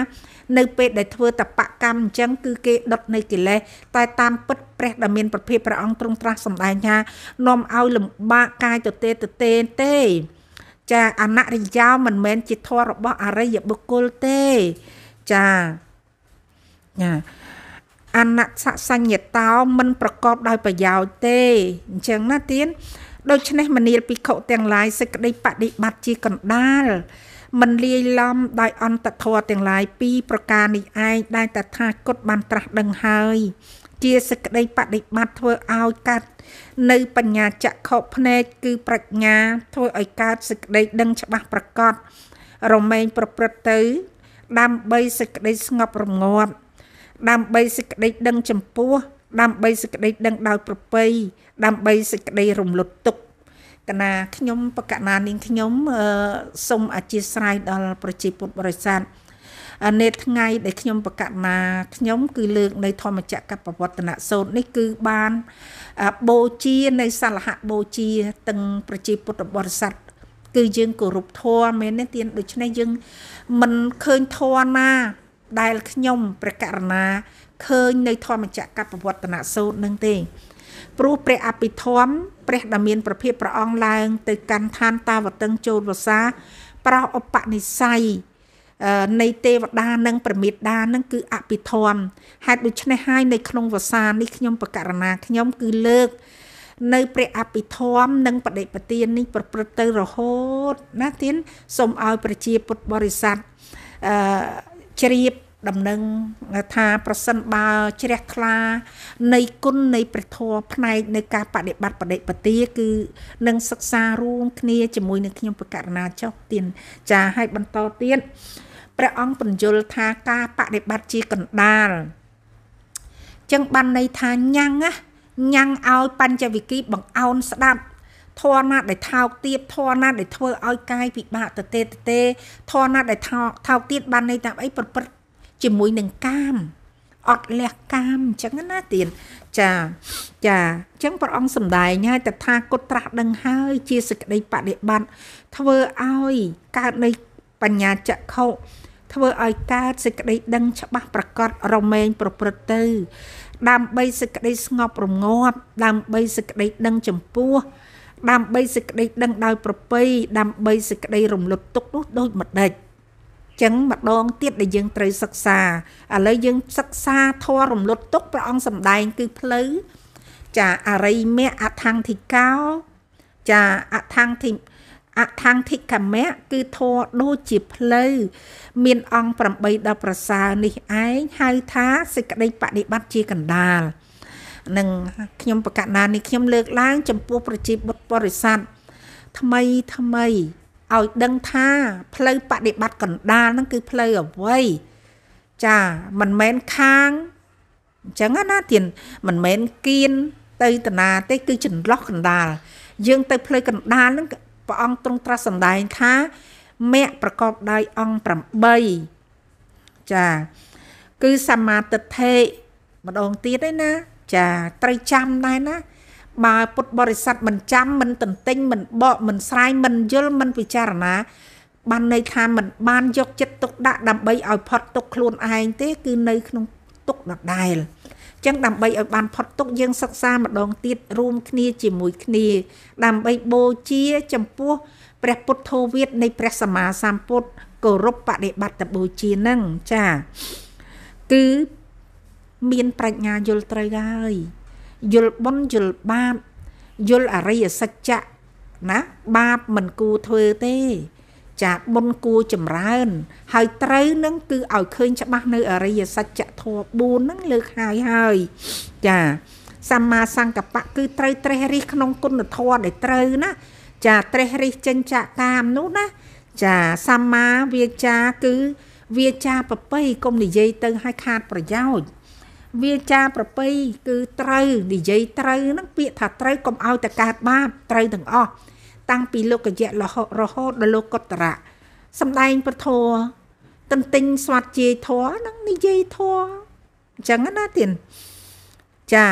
នៅពេលដែលធ្វើតបកម្មអញ្ចឹងគឺគេដុតនៅកិលេសតែតាមពិតព្រះដែលមានប្រភេទព្រះអង្គទ្រង់ត្រាស់សម្ដែងថានាំឲ្យលំបាកកាយទៅទេទៅទេទេចាអនរិយោមិនមែនជាធម៌របស់អរិយបុគ្គលទេចាចា អនសសញ្ញតោមិនប្រកបដោយប្រយោជន៍ទេអញ្ចឹងណាទៀនដូច្នេះមនាលភិក្ខុទាំងឡាយសេចក្តីបដិបត្តិជាកណ្ដាលមិនលាយឡំដោយអន្តធម៌ទាំងឡាយពីរប្រការនេះឯងដែលតថាគតបានត្រាស់ដឹងហើយជាសេចក្តីបដិបត្តិធ្វើឲ្យកើតនៅបញ្ញាចក្ខុភ្នែកគឺប្រាជ្ញាធ្វើឲ្យកើតសេចក្តីដឹងច្បាស់ប្រកបរមែងប្រព្រឹត្តទៅ ដើម្បីសេចក្តីស្ងប់រងាប់ ដើម្បីសេចក្តីដឹងចំពោះ ដើម្បីសេចក្តីដឹងដោយប្រពៃដើម្បីសេចក្តីរំលត់ទុកកណាខ្ញុំបកណានាងខ្ញុំសូមអធិស្ឋានដល់ប្រជាពុទ្ធបរិស័ទនេថ្ងៃដែលខ្ញុំបកណាខ្ញុំគឺលើកនៅធម្មចក្រកបវត្តនសោតនេះគឺបានបូជានៅសាលហបូជាទាំងប្រជាពុទ្ធបរិស័ទគឺយើងគោរពធម៌មែនទេទៀនដូច្នេះយើងមិនឃើញធម៌ណា ដែលខ្ញុំព្រះករណាឃើញនៅធម្មចក្រកបវត្តនសូត្រនឹងទេព្រោះព្រះអភិធម្មព្រះដែលមានប្រភិបព្រះអង្គឡើង ទៅកាន់ឋានតាវតឹងចូលវសាប្រោឧបនិស្ស័យនៃទេវតានិងប្រមិតតានឹងគឺអភិធម្មហេតុដូច្នេះហើយនៅក្នុងវសានេះខ្ញុំបករណាខ្ញុំគឺលើក នៅព្រះអភិធម្មនិងបដិបទាននេះប្រព្រឹត្តទៅរហូតណាទៀនសូមឲ្យប្រជាពុទ្ធបរិស័ទអឺ ជ្រាបដំណឹងថាប្រសិនបើជ្រះថ្លា នៃគុណនៃព្រះធម៌ផ្នែកនៃការបដិបត្តិបដិបទាគឺនឹងសិក្សារួមគ្នាជាមួយនឹងខ្ញុំបកករណាចុះទៀនចាឲ្យបន្តទៀតព្រះអង្គបញ្យល់ថាការបដិបត្តិជាកណ្ដាលចឹងបានន័យថាញ៉ាំងណាញ៉ាំងឲ្យបញ្ចវិគីបង្អោនស្ដាប់ ធរណាដែលថោកទៀតធរណាដែលធ្វើឲ្យកាយពិបាកទៅទេទៅទេធរណាដែលថោកថោកទៀតបានន័យថាអីប្រព្រឹត្តជាមួយនឹងកាមអត់លះកាមអញ្ចឹងណាទៀនចាចាអញ្ចឹងព្រះអង្គសំដែងហើយតថាគតត្រាស់ដឹងហើយជាសក្តីបដិបត្តិធ្វើឲ្យកើតនៃបញ្ញាចក្ខុធ្វើឲ្យកើតសេចក្តីដឹងច្បាស់ប្រកបរមែងប្រព្រឹត្តទៅ ដើម្បីសេចក្តីស្ងប់រងាប់ដើម្បីសេចក្តីដឹងចំពោះ ដើម្បីសេចក្តីដឹងដោយប្រពៃដើម្បីសេចក្តីរំលត់ទុកនោះដូចម្ដេចចឹងម្ដងទៀតដែលយើងត្រូវសិក្សាឥឡូវយើងសិក្សាធម៌រំលត់ទុកព្រះអង្គសម្ដែងគឺផ្លូវចាអរិយមគ្គអថង្គធិកោចាអថង្គធិអអថង្គធិកមៈគឺធរដូចជាផ្លូវមានអង្គ8ដល់ប្រសើរនេះឯងហៅថាសេចក្តីបដិបត្តិជាកណ្ដាល នឹងខ្ញុំបកណានេះខ្ញុំលើកឡើង ចំពោះប្រជាបុត្របរិស័ទថ្មីថ្មីឲ្យដឹងថាផ្លូវបដិបត្តិកណ្ដាលហ្នឹងគឺផ្លូវអ្វីចាមិនមែនខាងអញ្ចឹងណាទៀនមិនមែនគៀនទៅតាណាទេគឺចន្លោះកណ្ដាលយើងទៅផ្លូវកណ្ដាលហ្នឹងព្រះអង្គទ្រង់ត្រាស់សម្ដែងថាមគ្គប្រកបដោយអង្គ8ចាគឺសមាទិដ្ឋិម្ដងទៀតឯណា ចាត្រូវចាំដែរណាបើពុទ្ធបរិស័ទមិនចាំមិនតន្ទិញមិនបកមិនស្រាយមិនយល់មិនពិចារណាបានន័យថាមិនបានយកចិត្តទុកដាក់ដើម្បីឲ្យផុតទុកខ្លួនឯងទេ គឺនៅក្នុងទុកដដែលចឹងដើម្បីឲ្យបានផុតទុកយើងសិក្សាម្ដងទៀតរួមគ្នាជាមួយគ្នា ដើម្បីបូជាចំពោះព្រះពុទ្ធោវាទនៃព្រះសម្មាសម្ពុទ្ធគោរពបដិបត្តិបូជានឹងចាគឺ មានប្រាជ្ញាយល់ត្រូវហើយយល់បុណ្យយល់បាបយល់អរិយសច្ចៈណាបាបមិនគួរធ្វើទេ ចាបុណ្យគួរចម្រើន ហើយត្រូវនឹងគឺឲ្យឃើញច្បាស់នៅអរិយសច្ចធម៌4ហ្នឹងលើកហើយហើយចាសម្មាសង្កបៈគឺត្រូវត្រេះរិះក្នុងគុណធម៌ដែលត្រូវណាចាត្រេះរិះចិញ្ចកាមនោះណាចាសម្មាវាចាគឺវាចាប្រពៃកុំនិយាយទៅឲ្យខាតប្រយោជន៍ វាចាប្រពៃគឺត្រូវនិយាយត្រូវហ្នឹងពាក្យថាត្រូវកុំឲ្យតែកើតបាបត្រូវទាំងអស់តាំងពីលោកយៈរហូតដល់លោកកតរៈសំដែងពធទន្ទិញស្វាត់ជាយធរហ្នឹងនិយាយធរអញ្ចឹងណាទៀតចា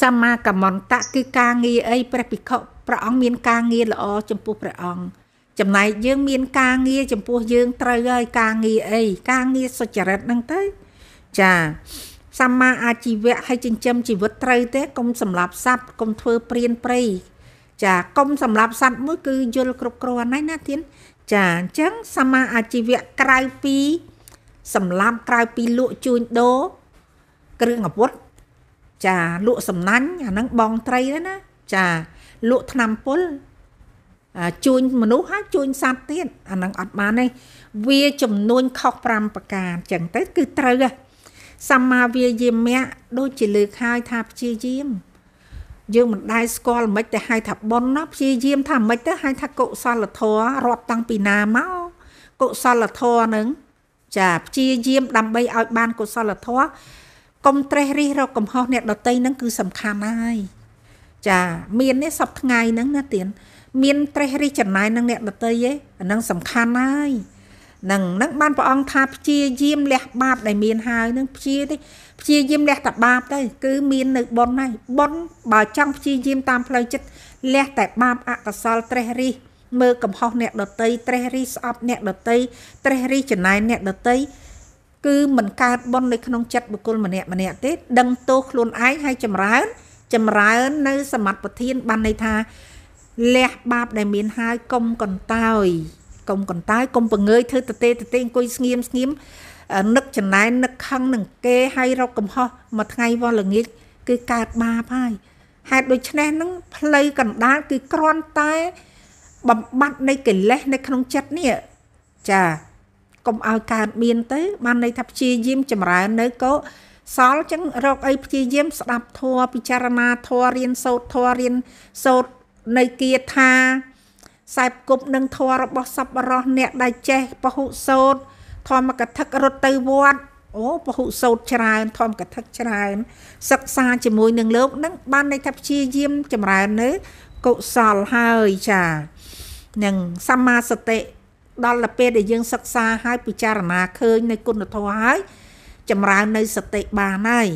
សម្មាកម្មន្តៈគឺការងារអីព្រះភិក្ខុព្រះអង្គមានការងារល្អចំពោះព្រះអង្គចំណែកយើងមានការងារចំពោះយើងត្រូវហើយការងារអីការងារសុចរិតហ្នឹងទៅ ចាសម្មាអាជីវៈឲ្យចិញ្ចឹមជីវិតត្រូវទេកុំសម្លាប់សត្វកុំធ្វើព្រានព្រៃចាកុំសម្លាប់សត្វមួយគឺយល់គ្រប់គ្រាន់ហើយណាទៀនចាអញ្ចឹងសម្មាអាជីវៈក្រៅពីសម្លាប់ក្រៅពីលក់ជួញដូរគ្រឿងអាវុធចាលក់សំណាញ់អាហ្នឹងបងត្រីដែរណាចាលក់ថ្នាំពុលជួញមនុស្សហើយជួញសត្វទៀតអាហ្នឹងអត់បានទេវាចំនួនខុស5ប្រការអញ្ចឹងទៅគឺត្រូវហ៎ សម្មាវាយាមៈដូចជាលើកហើយថាព្យាយាមយើងមិនដែលស្គាល់មិនតែហៅថាប៉ុនណាព្យាយាមថាមិនទៅហៅថាកុសលធម៌រាប់តាំងពីណាមកកុសលធម៌នឹងចាព្យាយាមដើម្បីឲ្យបានកុសលធម៌កុំត្រេះរិះរកកំហុសអ្នកដតីហ្នឹងគឺសំខាន់ហើយចាមាននេះសពថ្ងៃហ្នឹងណាទៀនមានត្រេះរិះចំណាយនឹងអ្នកដតីឯងអាហ្នឹងសំខាន់ហើយ នឹងនឹងបានព្រះអង្គថាព្យាយាមលះបាបដែលមានហើយនឹងព្យាទេព្យាយាមលះតែបាបទៅគឺមាននៅប៉ុនហើយប៉ុនបើចង់ព្យាយាមតាមផ្លូវចិត្តលះតែបាបអកុសលត្រេះរិះមើលកំហុសអ្នកដតីត្រេះរិះស្អប់អ្នកដតីត្រេះរិះចំណាយអ្នកដតីគឺមិនកើតប៉ុននៅក្នុងចិត្តបុគ្គលម្នាក់ម្នាក់ទេ ដឹងទោសខ្លួនឯងហើយចម្រើន ចម្រើននៅសមត្ថប្រធានបានន័យថាលះបាបដែលមានហើយកុំកន្តើយ កុំកន្តើយកុំបង្ងើយធ្វើតទេតទេអង្គុយស្ងៀមស្ងៀមនឹកចំណែននឹកខឹងនឹងគេឲ្យរកកំហុសមួយថ្ងៃវល់ល្ងាចគឺកើតបាបហើយហេតុដូច្នេះនឹងផ្លូវកណ្ដាលគឺគ្រាន់តែបំបត្តិនៃកិលេសនៅក្នុងចិត្តនេះចាកុំឲ្យកើតមានទៅ បានន័យថាព្យាយាមចម្រើននៅក៏សល់ចឹងរកអីព្យាយាមស្ដាប់ធម៌ពិចារណាធម៌រៀនសូត្រធម៌រៀនសូត្រនៅគាថា ខ្សែគប់នឹងធម៌របស់សពរោះអ្នកដែលចេះពហុសោតធម្មកថារត់ទៅវត្តអូពហុសោតច្រើនធម្មកថាច្រើន សិក្សាជាមួយនឹងលោកនឹងបានន័យថាព្យាយាមចម្រើននៅកុសលហើយចានឹងសម្មាសតិដល់ទៅពេលដែលយើងសិក្សាហើយពិចារណាឃើញនៅគុណធម៌ហើយចម្រើននៅសតិបានហើយ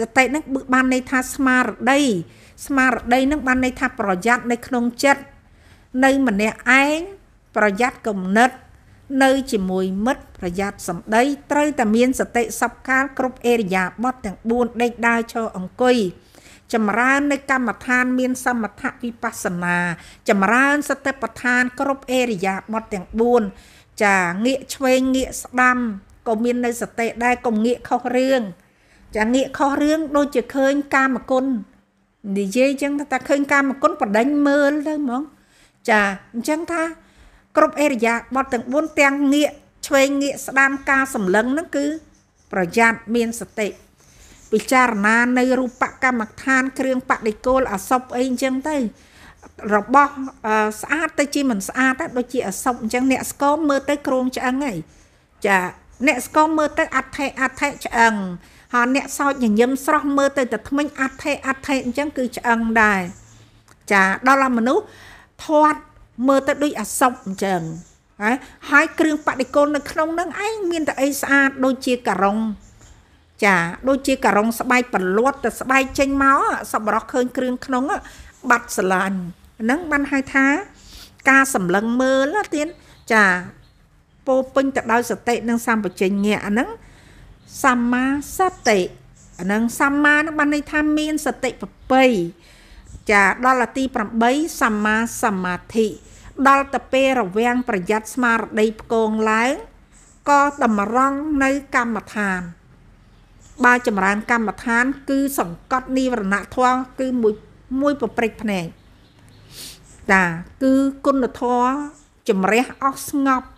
សតិនឹងបានន័យថាស្មារតីស្មារតីនឹងបានន័យថាប្រយ័ត្ននៅក្នុងចិត្ត នៅម្នាក់ឯងប្រយ័ត្នគំនិត នៅជាមួយមិត្តប្រយ័ត្នសម្ដីត្រូវតែមានសតិសពកាលគ្រប់អេរិយាបថទាំង4ដេកដើរឈរអង្គុយចម្រើននៅកម្មដ្ឋានមានសមថវិបស្សនាចម្រើនសតិប្បដ្ឋានគ្រប់អេរិយាបថទាំង4ចាងាកឆ្វេងងាកស្ដាំក៏មាននៅសតិដែរកុំងាកខុសរឿងចាងាកខុសរឿងដូចជាឃើញកាមគុណនិយាយចឹងថាឃើញកាមគុណបដិញមើលទៅហ្មង ចាអញ្ចឹងថាគ្រប់អេរិយាបថទាំង4ទាំងងាកឆ្វេងងាកស្ដាំការសម្លឹងហ្នឹងគឺ ប្រយ័ត្នមានសតិពិចារណានៅរូបកម្មដ្ឋាន គ្រឿងបដិគោលអសពអីអញ្ចឹងទៅរបស់ស្អាតទៅជាមិនស្អាតដូចជាអសពអញ្ចឹងអ្នកស្គមមើលទៅក្រងឆ្អឹងហើយចាអ្នកស្គមមើលទៅអដ្ឋិអដ្ឋិឆ្អឹងហើយអ្នកសោចញញឹមស្រស់មើលទៅតែថ្មិញអដ្ឋិអដ្ឋិអញ្ចឹងគឺឆ្អឹងដែរចាដល់មនុស្ស ធាត់មើលទៅដូចអសពអញ្ចឹងហើយហើយគ្រឿងបដិគលនៅក្នុងនឹងឯងមានតែអីស្អាតដូចជាការុងចាដូចជាការុងស្បែកប្រលាត់ទៅស្បែកចេញមកសប្បុរសឃើញគ្រឿងក្នុងបាត់ស្រឡាញ់ហ្នឹងបានហៅថា ការសម្លឹងមើលទៀតចាពោពេញទៅដោយសតិនិងសម្បជញ្ញៈអាហ្នឹងសម្មាសតិអាហ្នឹងសម្មានឹងបានន័យថាមានសតិប្រពៃ ចាដល់ទី8សម្មាសមាធិដល់ទៅពេលរវាងប្រយ័ត្នស្មារតីផ្គងឡើងក៏តម្រង់នៅកម្មដ្ឋាន បើចម្រើនកម្មដ្ឋាន គឺសង្កត់និវរណធម៌គឺមួយមួយប្រព្រឹត្តភ្នែកតាគឺគុណធម៌ជំរះអស់ស្ងប់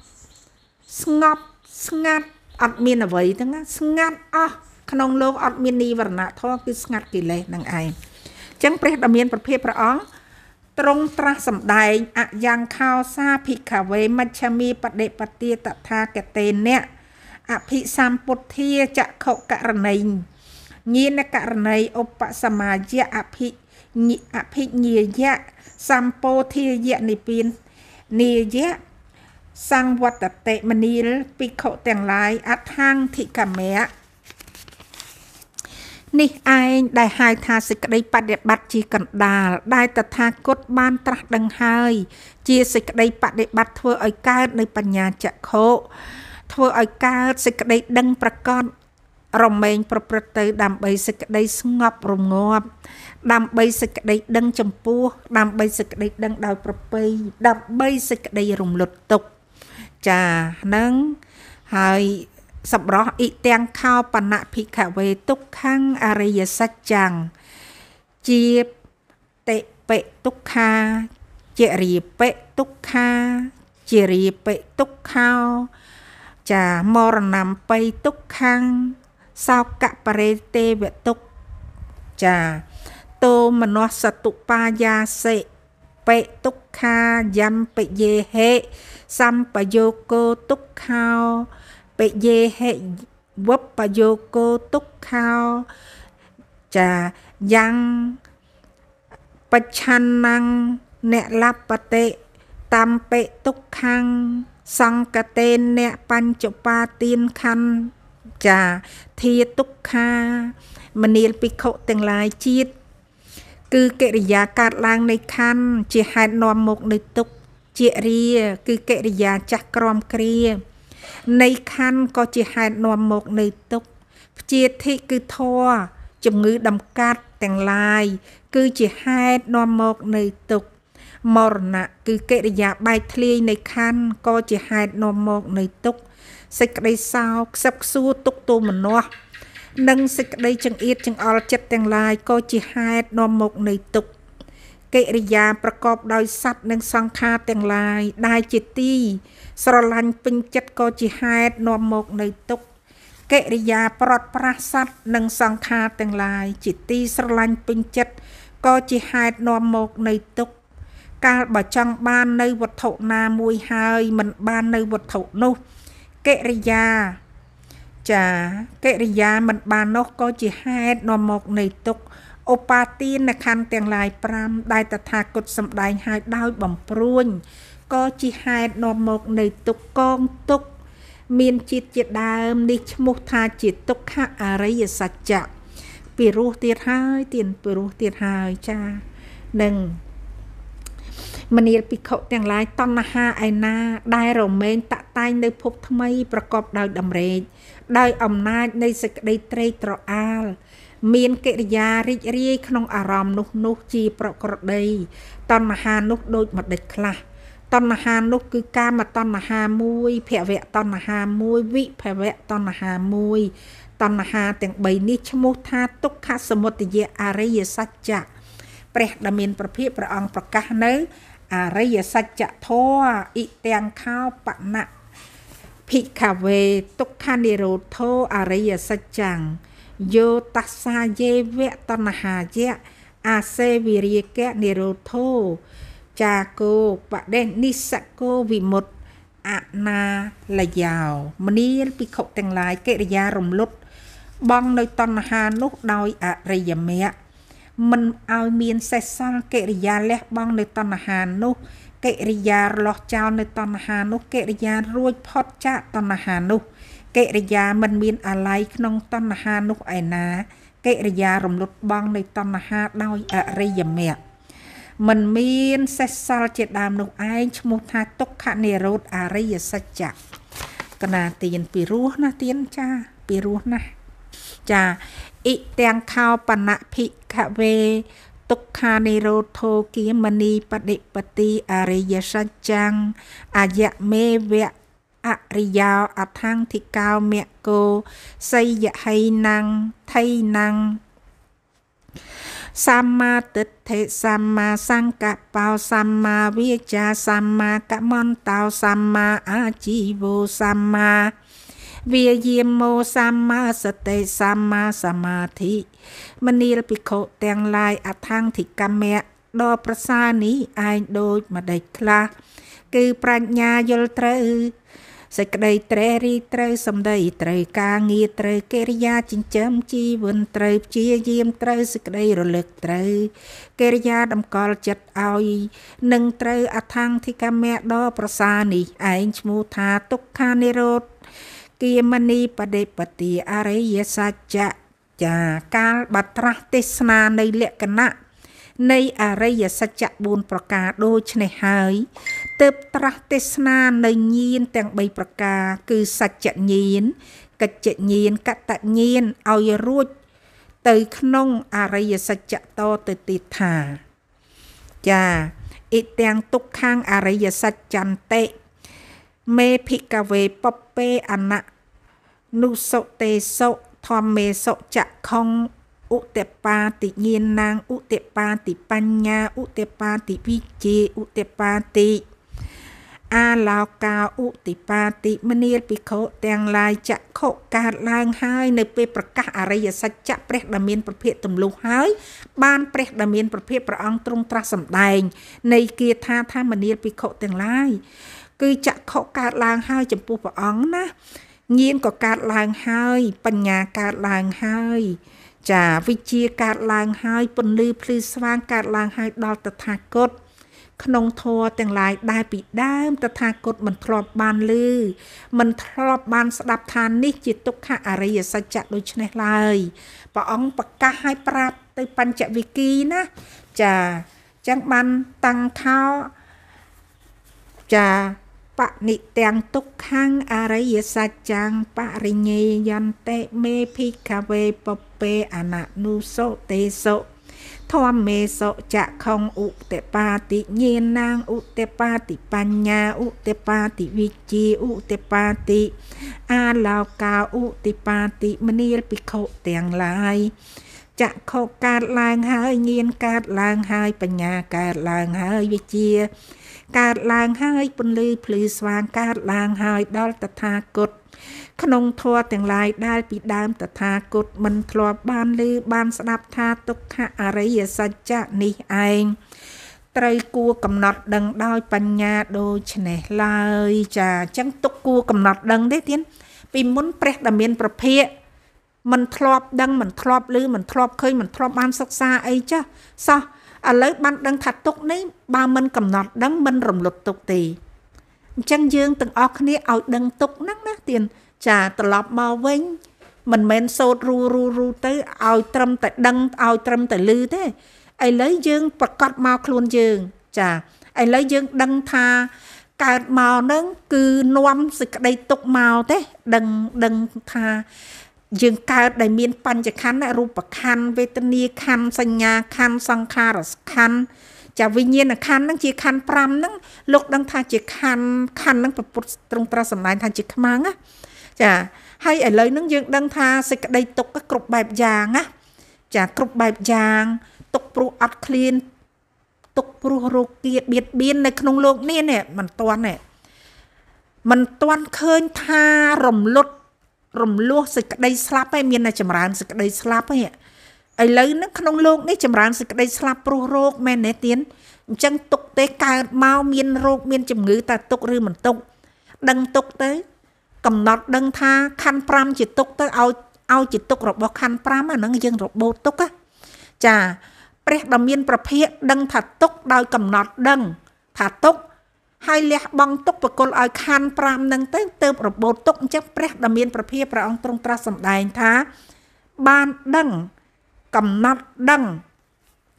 ស្ងប់ស្ងាត់អត់មានអ្វីទាំងស្ងាត់អស់ក្នុងលោកអត់មាននិវរណធម៌គឺស្ងាត់កិលេសនឹងឯងអញ្ចឹងព្រះដ៏មានប្រភេទព្រះអង្គទ្រង់ត្រាស់សម្ដែងអយ៉ាងខោសាភិក្ខវេមជ្ឈមីបដិបទាតថាកតេនៈអភិសម្ពុទ្ធាចក្ខុករណីញាណករណីឧបសមាយៈអភិអភិញាយៈសម្ពោធាយៈនិព្វាននាយៈសង្វត្តតិមនីលភិក្ខុទាំងឡាយអថាងធិកមៈ នេះឯងដែលហៅថាសេចក្តីបដិបត្តិជាកណ្ដាលដែលតថាគតបានត្រាស់ដឹងហើយ ជាសេចក្តីបដិបត្តិធ្វើឲ្យកើតនៅបញ្ញាចក្ខុធ្វើឲ្យកើតសេចក្តីដឹងប្រកបរមែងប្រព្រឹត្តទៅដើម្បីសេចក្តីស្ងប់រងាប់ដើម្បីសេចក្តីដឹងចំពោះដើម្បីសេចក្តីដឹងដោយប្រពៃដើម្បីសេចក្តីរំលត់ទុកចានឹងហើយ សម្រោះអ៊ីទាំងខោបណៈភិក្ខវេទុក្ខំអរិយសច្ចੰជាតិបិទុក្ខាជារីបិទុក្ខាជារីបិទុក្ខោចាមរណំបៃទុក្ខំសោកបរេទេវទុក្ខចាតោមនស្សតុបាយាសិបិទុក្ខាយំបយេហេសម្បយោគោទុក្ខោ បយេហេវបយោគោទុក្ខោចាយ៉ាងបច្ឆានੰអ្នកលបតិតំបិទុក្ខំសង្កតេនអ្នកបញ្ចបាទានខណ្ឌចាធាទុក្ខាមនាលភិក្ខុទាំងឡាយជាតិគឺកិរិយាកើតឡើងនៃខណ្ឌជាហេតុនាំមកនៃទុក្ខជារា គឺកិរិយាចាស់ក្រមគ្រា នៃខណ្ឌក៏ជាហេតុនាំមកនៃទុក្ខព្យាធិគឺធរជំងឺដំកាត់ទាំងឡាយគឺជាហេតុនាំមកនៃទុក្ខមរណៈគឺកិរិយាបែកធ្លាយនៃខណ្ឌក៏ជាហេតុនាំមកនៃទុក្ខសេចក្តីសោកខ្សឹបខ្សួរទុក្ខទោមនោះនិងសេចក្តីចង្អៀតចង្អល់ចិត្តទាំងឡាយក៏ជាហេតុនាំមកនៃទុក្ខកិរិយាប្រកបដោយសត្វនិងសង្ខារទាំងឡាយដែលជាទី ស្រឡាញ់ពេញចិត្តក៏ជាហេតុនាំមកនៃទុក្ខកិរិយាប្រត់ប្រាស់សត្វនិងសង្ខារទាំងឡាយជាទីស្រឡាញ់ពេញចិត្តក៏ជាហេតុនាំមកនៃទុក្ខកាលបើចង់បាននៅវត្ថុណាមួយហើយមិនបាននៅវត្ថុនោះកិរិយាចាកិរិយាមិនបាននោះក៏ជាហេតុនាំមកនៃទុក្ខឧបាទានខណ្ឌទាំងឡាយ5ដែលតថាគតសម្ដែងឲ្យដោយបំព្រួញ ក៏ជាហេតុនាំមកនៃទុក្ខកងទុក្ខមានជាតិជាដើមនេះឈ្មោះថាជាទុក្ខអរិយសច្ចៈពីរោះទៀតហើយទៀនពីរោះទៀតហើយចានឹងមនាលភិក្ខុទាំងឡាយតណ្ហាឯណា ដែលរមែងតាក់តែងនៅភពថ្មីប្រកបដោយដំរេកដោយអំណាចនៃសេចក្តីត្រេកត្រអាល មានកិរិយារីករាយក្នុងអារម្មណ៍នោះនោះជាប្រក្រតីតណ្ហានោះដូចម្ដេចខ្លះ តណ្ហានោះគឺកាមតណ្ហាមួយភវៈតណ្ហាមួយវិភវៈតណ្ហាមួយតណ្ហាទាំង3នេះឈ្មោះថាទុក្ខសមុទយអរិយសច្ចៈព្រះដែលមានប្រភពព្រះអង្គប្រកាសនៅអរិយសច្ចធម៌អ៊ីទាំងខោបណៈភិក្ខវេទុក្ខនិរោធោអរិយសច្ចੰយោតស្សាយេវៈតណ្ហាយៈអាសេវិរិយកៈនិរោធោ ចាគោបដេនិសកោវិមុតអណាលយោមនាលភិក្ខុទាំងឡាយកិរិយារំលត់បងនៅតណ្ហានោះដោយអរិយមគ្គមិនឲ្យមានសេសសល់កិរិយាលះបង់នៅតណ្ហានោះកិរិយារលាស់ចោលនៅតណ្ហានោះកិរិយារួចផុតចាកតណ្ហានោះកិរិយាមិនមានអាល័យក្នុងតណ្ហានោះឯណាកិរិយារំលត់បងនៅតណ្ហាដោយអរិយមគ្គ មិនមានសេសសល់ជាដើមនោះឯងឈ្មោះថាទុក្ខនិរោធអរិយសច្ចៈកណាទៀនពីរោះណាទៀនចាពីរោះណាចាអ៊ីទាំងខោបណភិក្ខវេទុក្ខានិរោធោគិមនីបដិបតិអរិយសច្ចੰអយមេវៈអរិយោអថង្គធិកោមគោសយហៃណੰថៃណੰ សម្មាទិដ្ឋិសម្មាសង្កបោសម្មាវាចាសម្មាកមន្តោសម្មាអាជីវោសម្មាវាយាមោសម្មាសតិសម្មាសមាធិមនាលភិក្ខុទាំងឡាយអថង្គធិកម្មៈដ៏ប្រសើរនេះឯងដូចម្ដេចខ្លះគឺប្រាជ្ញាយល់ត្រូវ សេចក្តីត្រេះរីត្រូវសម្ដីត្រូវការងារត្រូវកិរិយាចិញ្ចឹមជីវិនត្រូវព្យាយាមត្រូវសេចក្តីរលឹកត្រូវកិរិយាតម្កល់ចិត្តឲ្យនឹងត្រូវអថង្គធិកម្មៈដ៏ប្រសើរនេះឯងឈ្មោះថាទុក្ខានិរោធគិមនីបដិបតិអរិយសច្ចៈចាកាលបត្រាស់ទេសនានៃលក្ខណៈ នៃអរិយសច្ចៈ4ប្រការដូចនេះហើយទើបត្រាស់ទេសនានៅញាណទាំង3ប្រការគឺសច្ចញាណកិច្ចញាណកតញាណឲ្យរួចទៅក្នុងអរិយសច្ចៈតទៅទៀតថាចាអ៊ីទាំងទុក្ខាងអរិយសច្ចន្តិមេភិកវេពពេអនៈនុសុទេសុធម្មេសុចក្ខុង ឧតបាតិញានាងឧតបាតិបញ្ញាឧតបាតិវិជេឧតបាតិអាឡោកាឧតិបាតិមនាលភិក្ខុទាំងឡាយចក្ខុកើតឡើងហើយនៅពេលប្រកាសអរិយសច្ចៈព្រះដែលមានប្រភេទទម្លុះហើយបានព្រះដែលមានប្រភេទព្រះអង្គទ្រង់ត្រាស់សម្ដែងនៃគាថាថាមនាលភិក្ខុទាំងឡាយគឺចក្ខុកើតឡើងហើយចំពោះព្រះអង្គណាញាណក៏កើតឡើងហើយបញ្ញាកើតឡើងហើយ ចាវិជាកើតឡើងហើយពន្លឺភ្លឺស្វាងកើតឡើងហើយដល់តថាគតក្នុងធម៌ទាំងឡាយដែលពីដើមតថាគតមិនធ្លាប់បានឮមិនធ្លាប់បានស្ដាប់ថានេះជាទុក្ខអរិយសច្ចៈដូច្នេះឡើយព្រះអង្គប្រកាសឲ្យប្រាប់ទៅបញ្ចវិគីណាចាចឹងបានតាំងខោចា បនិទាំងទុក្ខំអរិយសច្ចੰបរិញេយន្តិមេភិក្ខវេពពេអននុសុទេសុធម្មេសុចក្ខុងឧតបាតិញានាងឧតបាតិបញ្ញាឧតបាតិវិជាឧតបាតិអាឡោកាឧតិបាតិមនាលភិក្ខុទាំងឡាយចក្ខុកើតឡើងហើយញាណកើតឡើងហើយបញ្ញាកើតឡើងហើយវិជា កើតឡើងហើយពន្លឺភ្លឺស្វាងកើតឡើងហើយដល់តថាគតក្នុងធម៌ទាំងឡាយដែលពីដើមតថាគតមិនធ្លាប់បានឮបានស្ដាប់ថាទុក្ខអរិយសច្ចៈនេះឯងត្រូវគួរកំណត់ដឹងដោយបញ្ញាដូចនេះឡើយចាអញ្ចឹងទុកគួរកំណត់ដឹងទេទៀតពីមុនព្រះដែលមានប្រភេទមិនធ្លាប់ដឹងមិនធ្លាប់ឮមិនធ្លាប់ឃើញមិនធ្លាប់បានសិក្សាអីចាសោះ ឥឡូវបានដឹងថាទុកនេះបើមិនកំណត់ដឹងមិនរំលត់ទុកទេអញ្ចឹងយើងទាំងអស់គ្នាឲ្យដឹងទុកហ្នឹងណាទៀនចាត្រឡប់មកវិញមិនមែនសូត្ររូរូរូទៅឲ្យត្រឹមតែដឹងឲ្យត្រឹមតែឮទេឥឡូវយើងប្រកាសមកខ្លួនយើង ចាឥឡូវយើងដឹងថាកើតមកនឹងគឺនាំសេចក្តីទុកមកទេ ដឹងដឹងថា យើងកើតដែលមានបញ្ចខណ្ឌរូបខណ្ឌវេទនាខណ្ឌសញ្ញាខណ្ឌសង្ខារខណ្ឌចាវិញ្ញាណខណ្ឌហ្នឹងជាខណ្ឌ5ហ្នឹងលោកដឹងថាជាខណ្ឌខណ្ឌហ្នឹងប្រពុតត្រង់ត្រាស់សម្ដែងថាជាខ្មាំងណាចាហើយឥឡូវហ្នឹងយើងដឹងថាសេចក្តីទុកគ្រប់បែបយ៉ាងណាចាគ្រប់បែបយ៉ាងទុកព្រោះអត់ឃ្លាន ទុកព្រោះរោគគាបៀតបៀននៅក្នុងโลกនេះនេះមិនទាន់នេះមិនទាន់ឃើញថារំលត់ រំលោះសេចក្តីស្លាប់ឯងមានតែចម្រើនសេចក្តីស្លាប់ឯងឥឡូវហ្នឹងក្នុងលោកនេះចម្រើនសេចក្តីស្លាប់ព្រោះរោគមែនទេទៀនអញ្ចឹងទុកទេកើតមកមានរោគមានជំងឺតើទុកឬមិនទុកដឹងទុកទៅ កំណត់ដឹងថាខណ្ឌ5ជាទុកទៅឲ្យឲ្យជាទុករបស់ខណ្ឌ5អាហ្នឹងយើងរបូតទុកចាព្រះដ៏មានប្រភេទដឹងថាទុកដោយកំណត់ដឹងថាទុក ហើយលះបង់ទុកបកលឲ្យខណ្ឌ5នឹងទៅទៅរបូតទុកអញ្ចឹងព្រះដ៏មានប្រភេទព្រះអង្គទ្រង់ត្រាស់សម្ដែងថាបានដឹងកំណត់ដឹង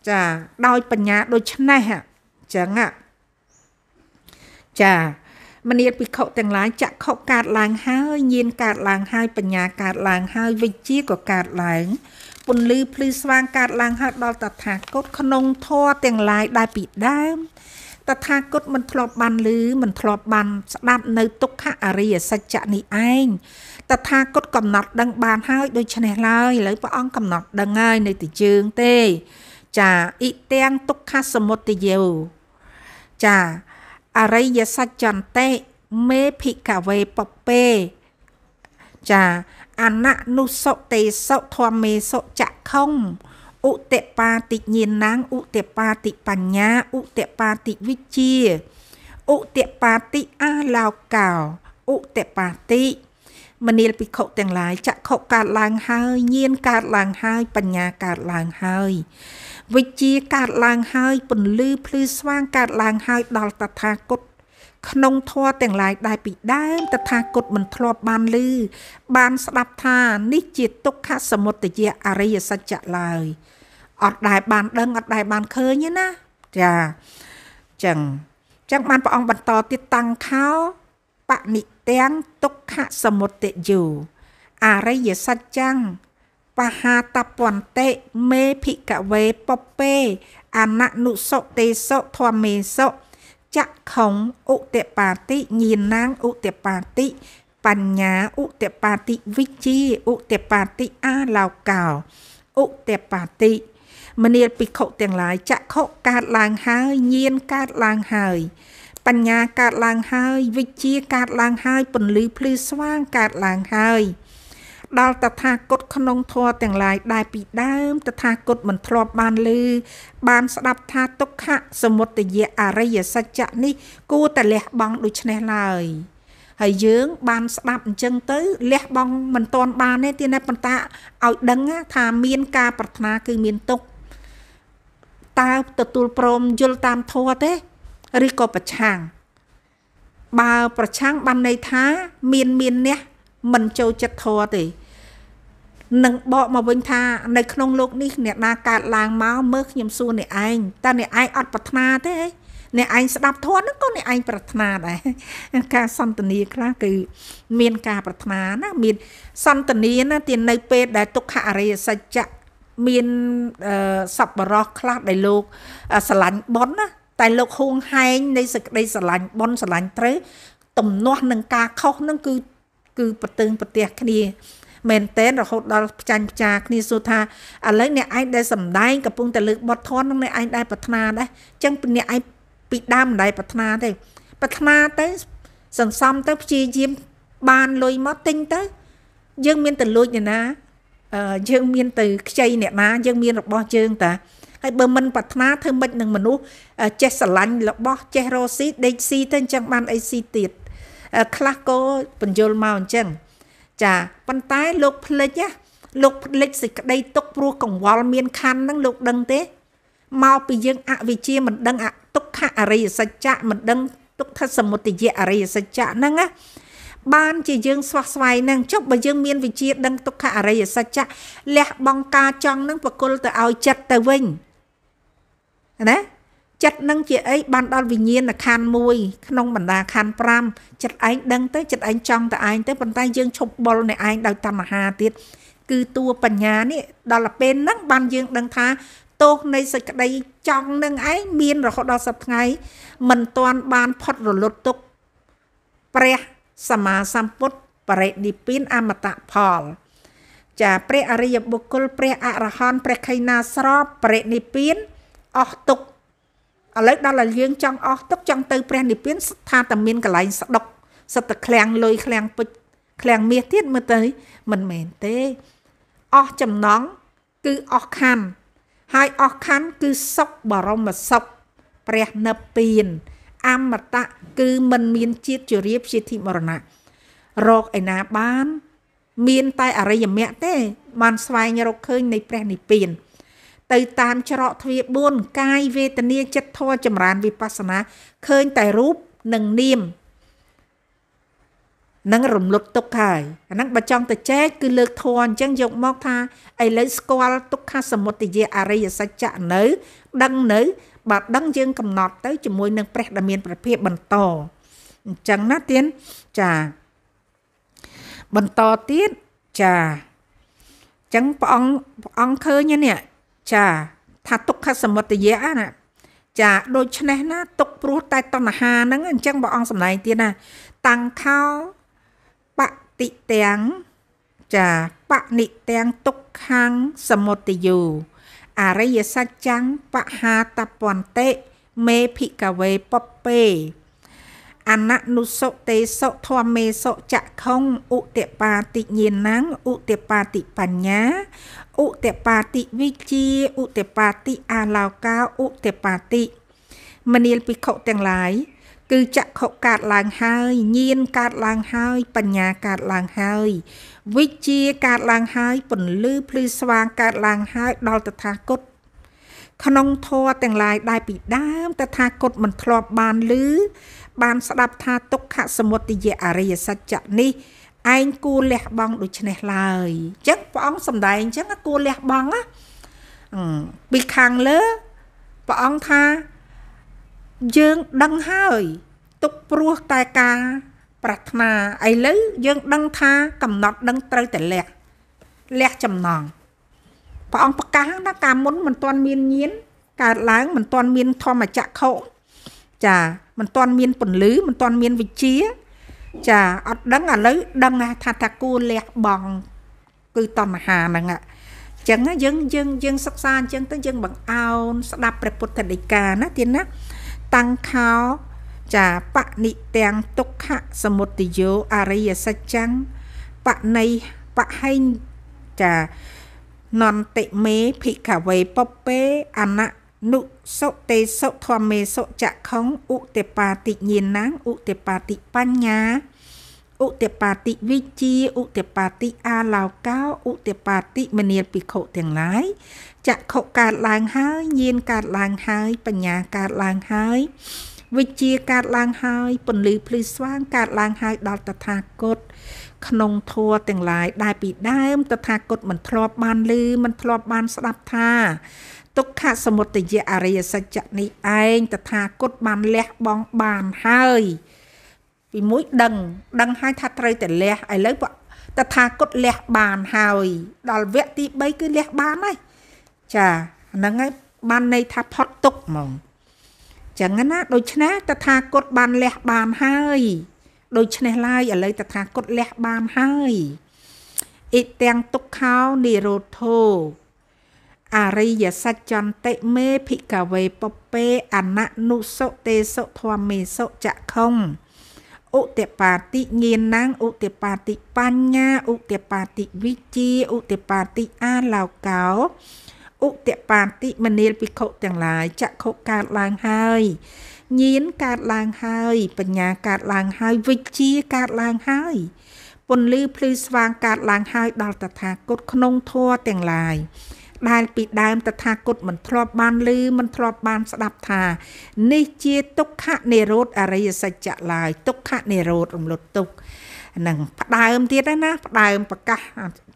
ចាដោយបញ្ញាដូចនេះអញ្ចឹងចាមនាភិក្ខុទាំងឡាយចក្ខុកើតឡើងហើយញៀនកើតឡើងហើយបញ្ញាកើតឡើងហើយវិជ្ជាក៏កើតឡើងពន្លឺភ្លឺស្វាងកើតឡើងហើយដល់តថាគតក្នុងធម៌ទាំងឡាយដែលពីដើម តថាគតមិនធ្លាប់បានឮមិនធ្លាប់បានស្ដាប់នៅទុក្ខអរិយសច្ចៈនេះឯងតថាគតកំណត់ដឹងបានហើយដូច្នេះឡើយឥឡូវព្រះអង្គកំណត់ដឹងហើយនៅទីជើងទេ ចាអ៊ីទាំងទុក្ខសមុទយោចាអរិយសច្ចន្តិមេភិកវេពពេចាអននុសុទេសុធម្មេសុចក្ខុង ឧតបាតិញានាងឧតបាតិបញ្ញាឧតបាតិវិជ្ជាឧតបាតិអាឡោកោឧតបាតិមនាលភិក្ខុទាំងឡាយចក្ខុកើតឡើងហើយញាណកើតឡើងហើយបញ្ញាកើតឡើងហើយវិជ្ជាកើតឡើងហើយពន្លឺភ្លឺស្វាងកើតឡើងហើយដល់តថាគតក្នុងធម៌ទាំងឡាយដែលពីដើមតថាគតមិនធ្លាប់បានឮបានស្ដាប់ថានេះជាទុក្ខសមុទយៈអរិយសច្ចៈឡើយ អត់ដែលបានដឹងអត់ដែលបានឃើញទេណាចាចឹងចឹងបានព្រះអង្គបន្តទៀតតាំងខោបនិទាំងទុក្ខសមុទយោអរិយសច្ចੰបហាតពន្តិមេភិកវេពពេអននុសុទេសធម្មេសុចក្ខុងឧតបាតិញានាងឧតបាតិបញ្ញាឧតបាតិវិជ្ជាឧតបាតិអាឡោកោឧតបាតិ មនាលភិក្ខុទាំងឡាយចក្ខុកើតឡើងហើយញាណកើតឡើងហើយបញ្ញាកើតឡើងហើយវិជ្ជាកើតឡើងហើយពន្លឺភ្លឺស្វាងកើតឡើងហើយដល់តថាគតក្នុងធម៌ទាំងឡាយដែលពីដើមតថាគតមិនធ្លាប់បានឮបានស្ដាប់ថាទុក្ខសមុទយៈអរិយសច្ចៈនេះគួរតែលះបង់ដូច្នេះឡើយហើយយើងបានស្ដាប់អញ្ចឹងទៅលះបង់មិនទាន់បានទេទៀតណាប៉ុន្តែឲ្យដឹងថាមានការប្រាថ្នាគឺមានទុក្ខ តើទទួលព្រមយល់តាមធម៌ទេឬក៏ប្រឆាំងបើប្រឆាំងបានន័យថា មានមានអ្នកមិនចូលចិត្តធម៌ទេនឹងបកមកវិញថានៅក្នុងលោកនេះអ្នកណាកើតឡើងមកមើលខ្ញុំសួរអ្នកឯងតើអ្នកឯងអត់ប្រាថ្នាទេអ្នកឯងស្ដាប់ធម៌ហ្នឹងក៏អ្នកឯងប្រាថ្នាដែរការសន្ទនាខ្លះគឺមានការប្រាថ្នាណាមានសន្ទនាណាទីនៅពេលដែលទុក្ខអរិយសច្ចៈ មានសពបរោះខ្លះដែលលោកស្រឡាញ់ប៉ុនណាតែលោកហួងហែងនៃសេចក្តីស្រឡាញ់ប៉ុនស្រឡាញ់ត្រូវទំនាស់នឹងការខុសហ្នឹងគឺគឺប្រទឹងប្រទះគ្នាមែនតែនរហូតដល់ផ្ចាញ់ផ្ចាគ្នាសួរថាឥឡូវអ្នកឯងដែលសំដែងកំពុងតែលើកបទធននឹងអ្នកឯងដែលប្រាថ្នាដែរអញ្ចឹងអ្នកឯងពីដើមមិនដែលប្រាថ្នាទេប្រាថ្នាទៅសន្សំទៅព្យាយាមបានលុយមកទិញទៅយើងមានទៅលួចអ្នកណា យើងមានទៅខ្ចីអ្នកណាយើងមានរបស់យើងតាហើយបើមិនប្រាថ្នាធ្វើម៉េចនឹងមនុស្សចេះស្រឡាញ់របស់ចេះរស់ស៊ីដេកស៊ីទៅអញ្ចឹងបានអីស៊ីទៀតខ្លះក៏បញ្យលមកអញ្ចឹងចាប៉ុន្តែលោកភ្លេចណាលោកភ្លេចសេចក្តីទុកព្រោះកង្វល់មានខណ្ឌហ្នឹងលោកដឹងទេមកពីយើងអវិជ្ជាមិនដឹងអទុក្ខអរិយសច្ចៈមិនដឹងទុក្ខសមុទយៈអរិយសច្ចៈហ្នឹងណា បានជាយើងស្វះស្វែងនឹងចុះបើយើងមានវិជាដឹងទុក្ខអរិយសច្ចៈលះបង់ការចង់នឹងប្រគល់ទៅឲ្យចិត្តទៅវិញណាចិត្តនឹងជាអីបានដល់វិញ្ញាណខណ្ឌមួយក្នុងបណ្ដាខណ្ឌ5ចិត្តឯងដឹងទៅចិត្តឯងចង់តែឯងទៅប៉ុន្តែយើងឈប់បុលអ្នកឯងដោយតណ្ហាទៀតគឺតួបញ្ញានេះដល់ពេលហ្នឹងបានយើងដឹងថាទោសនៃសេចក្តីចង់នឹងឯងមានរហូតដល់សប្តាហ៍មិនទាន់បានផុតរលត់ទុកព្រះ សម្មាសម្ពុទ្ធបរិនិព្វានអមតៈផល ចាព្រះអរិយបុគ្គលព្រះអរហន្តព្រះខៃណាស្របបរិនិព្វានអស់ទុក្ខឥឡូវដល់តែយើងចង់អស់ទុកចង់ទៅព្រះនិព្វានថាតែមានកន្លែងស្ដុកសិតតែឃ្លាំងលុយឃ្លាំងពេជ្រឃ្លាំងមាសទៀតមើលទៅមិនមែនទេអស់ចំណងគឺអស់ខណ្ឌហើយអស់ខណ្ឌគឺសុខបរមសុខព្រះនិព្វាន អមតៈគឺមិនមានជាតិជរាបជាទីមរណៈរកឯណាបាន មានតែអរិយមគ្គទេ បានស្វែងរកឃើញនៃព្រះនិព្វាន ទៅតាមច្រកទ្វារ4កាយវេទនាចិត្តធម៌ចម្រើនវិបស្សនាឃើញតែរូបនិងនាមនឹងរំលត់ទុកហើយអាហ្នឹងបើចង់ទៅចែកគឺលើកធម៌អញ្ចឹងយកមកថាឥឡូវស្គាល់ទុក្ខសមុទយអរិយសច្ចៈនៅ ដឹងនៅ បើដឹងយើងកំណត់ទៅជាមួយនឹងព្រះដែលមានប្រភេទបន្តអញ្ចឹងណាទៀនចាបន្តទៀតចាអញ្ចឹងព្រះអង្គព្រះអង្គឃើញនេះចាថាទុក្ខសមុទយៈណាចាដូច្នេះណាទុកព្រោះតែតណ្ហាហ្នឹងអញ្ចឹងព្រះអង្គសម្ដែងទៀតណាតាំងខោបតិទាំងចាបនិទាំងទុក្ខាំងសមុទយោ អរិយសច្ចੰបហាតពន្តិមេភិកវេពពេអននុសុទេសុធម្មេសុចក្ខុងឧតបាតិញាណੰឧតបាតិបញ្ញាឧតបាតិវិជាឧតបាតិអាឡោកាឧតបាតិមនាលភិក្ខុទាំងឡាយ គឺចក្ខុកើតឡើងហើយញាណកើតឡើងហើយ បញ្ញាកើតឡើងហើយ វិជាកើតឡើងហើយពន្លឺភ្លឺស្វាងកើតឡើងហើយដល់តថាគតក្នុងធម៌ទាំងឡាយដែលពីដើមតថាគតមិនធ្លាប់បានឮបានស្ដាប់ថាទុក្ខសមុទយអរិយសច្ចៈនេះឯងគួរលះបង់ដូចនេះឡើយអញ្ចឹងព្រះអង្គសំដែងអញ្ចឹងគួរលះបង់ណាពីខាងលើព្រះអង្គថា យើងដឹងហើយទុកព្រោះតែការប្រាថ្នាឥឡូវយើងដឹងថាកំណត់ដឹងត្រូវតែលះលះចំណងព្រះអង្គប្រកាសថាការមុនមិនទាន់មានញៀនកើតឡើងមិនទាន់មានធម្មចក្ខុចាមិនទាន់មានពន្លឺមិនទាន់មានវិជា ចាអត់ដឹងឥឡូវដឹងថាថាគួរលះបង់គឺតណ្ហាហ្នឹងចឹងយើងយើងយើងសិក្សាអញ្ចឹងទៅយើងបង្អោនស្ដាប់ព្រះពុទ្ធដីកាណាទៀតណា តាំងខោចាបនិទាំងទុក្ខសមុទយោអរិយសច្ចੰបណៃបហៃចានន្តិមេភិក្ខវេពពេអននុសុទេសុធម្មេសុចក្ខុងឧតបាតិញាណੰឧតបាតិបញ្ញា ឧតបាតិវិជាឧតបាតិអាឡោកោឧតបាតិមនាលភិក្ខុទាំងឡាយចក្ខុកើតឡើងហើយញាណកើតឡើងហើយ បញ្ញាកើតឡើងហើយវិជាកើតឡើងហើយពន្លឺភ្លឺស្វាងកើតឡើងហើយដល់តថាគតក្នុងធัวទាំងឡាយដែលពីដើមតថាគតមិនធ្លាប់បានឮមិនធ្លាប់បានស្ដាប់ថាទុក្ខសមុទយអរិយសច្ចៈនេះឯងតថាគតបានលះបង់បានហើយ ពីមួយដឹងដឹងហើយថាត្រូវតែលះឥឡូវតថាគតលះបានហើយដល់វគ្គទី3គឺលះបានហើយចាហ្នឹងហើយបានន័យថាផុតទុកហ្មងចឹងណាដូច្នេះតថាគតបានលះបានហើយដូច្នេះឡើយឥឡូវតថាគតលះបានហើយអ៊ីទាំងទុក្ខោនិរោធោអរិយសច្ចន្តិមេភិកវេពពេអននុសុទេសុធម្មេសុចក្ខុង ឧតបាតិញាណងឧតបាតិបញ្ញាឧតបាតិវិជាឧតបាតិអាឡោកោឧតបាតិមនាលភិក្ខុទាំងឡាយចក្ខុកើតឡើងហើយញាណកើតឡើងហើយ បញ្ញាកើតឡើងហើយវិជ្ជាកើតឡើងហើយពន្លឺភ្លឺស្វាងកើតឡើងហើយដល់តថាគតក្នុងធម៌ទាំងឡាយ ដែលពីដើមតថាគតមិនធ្លាប់បានឮមិនធ្លាប់បានស្ដាប់ថា នេះជាទុក្ខនិរោធអរិយសច្ចៈឡើយទុក្ខនិរោធរំលត់ទុក្ខនឹងផ្ដើមទៀតណាផ្ដើមប្រកាស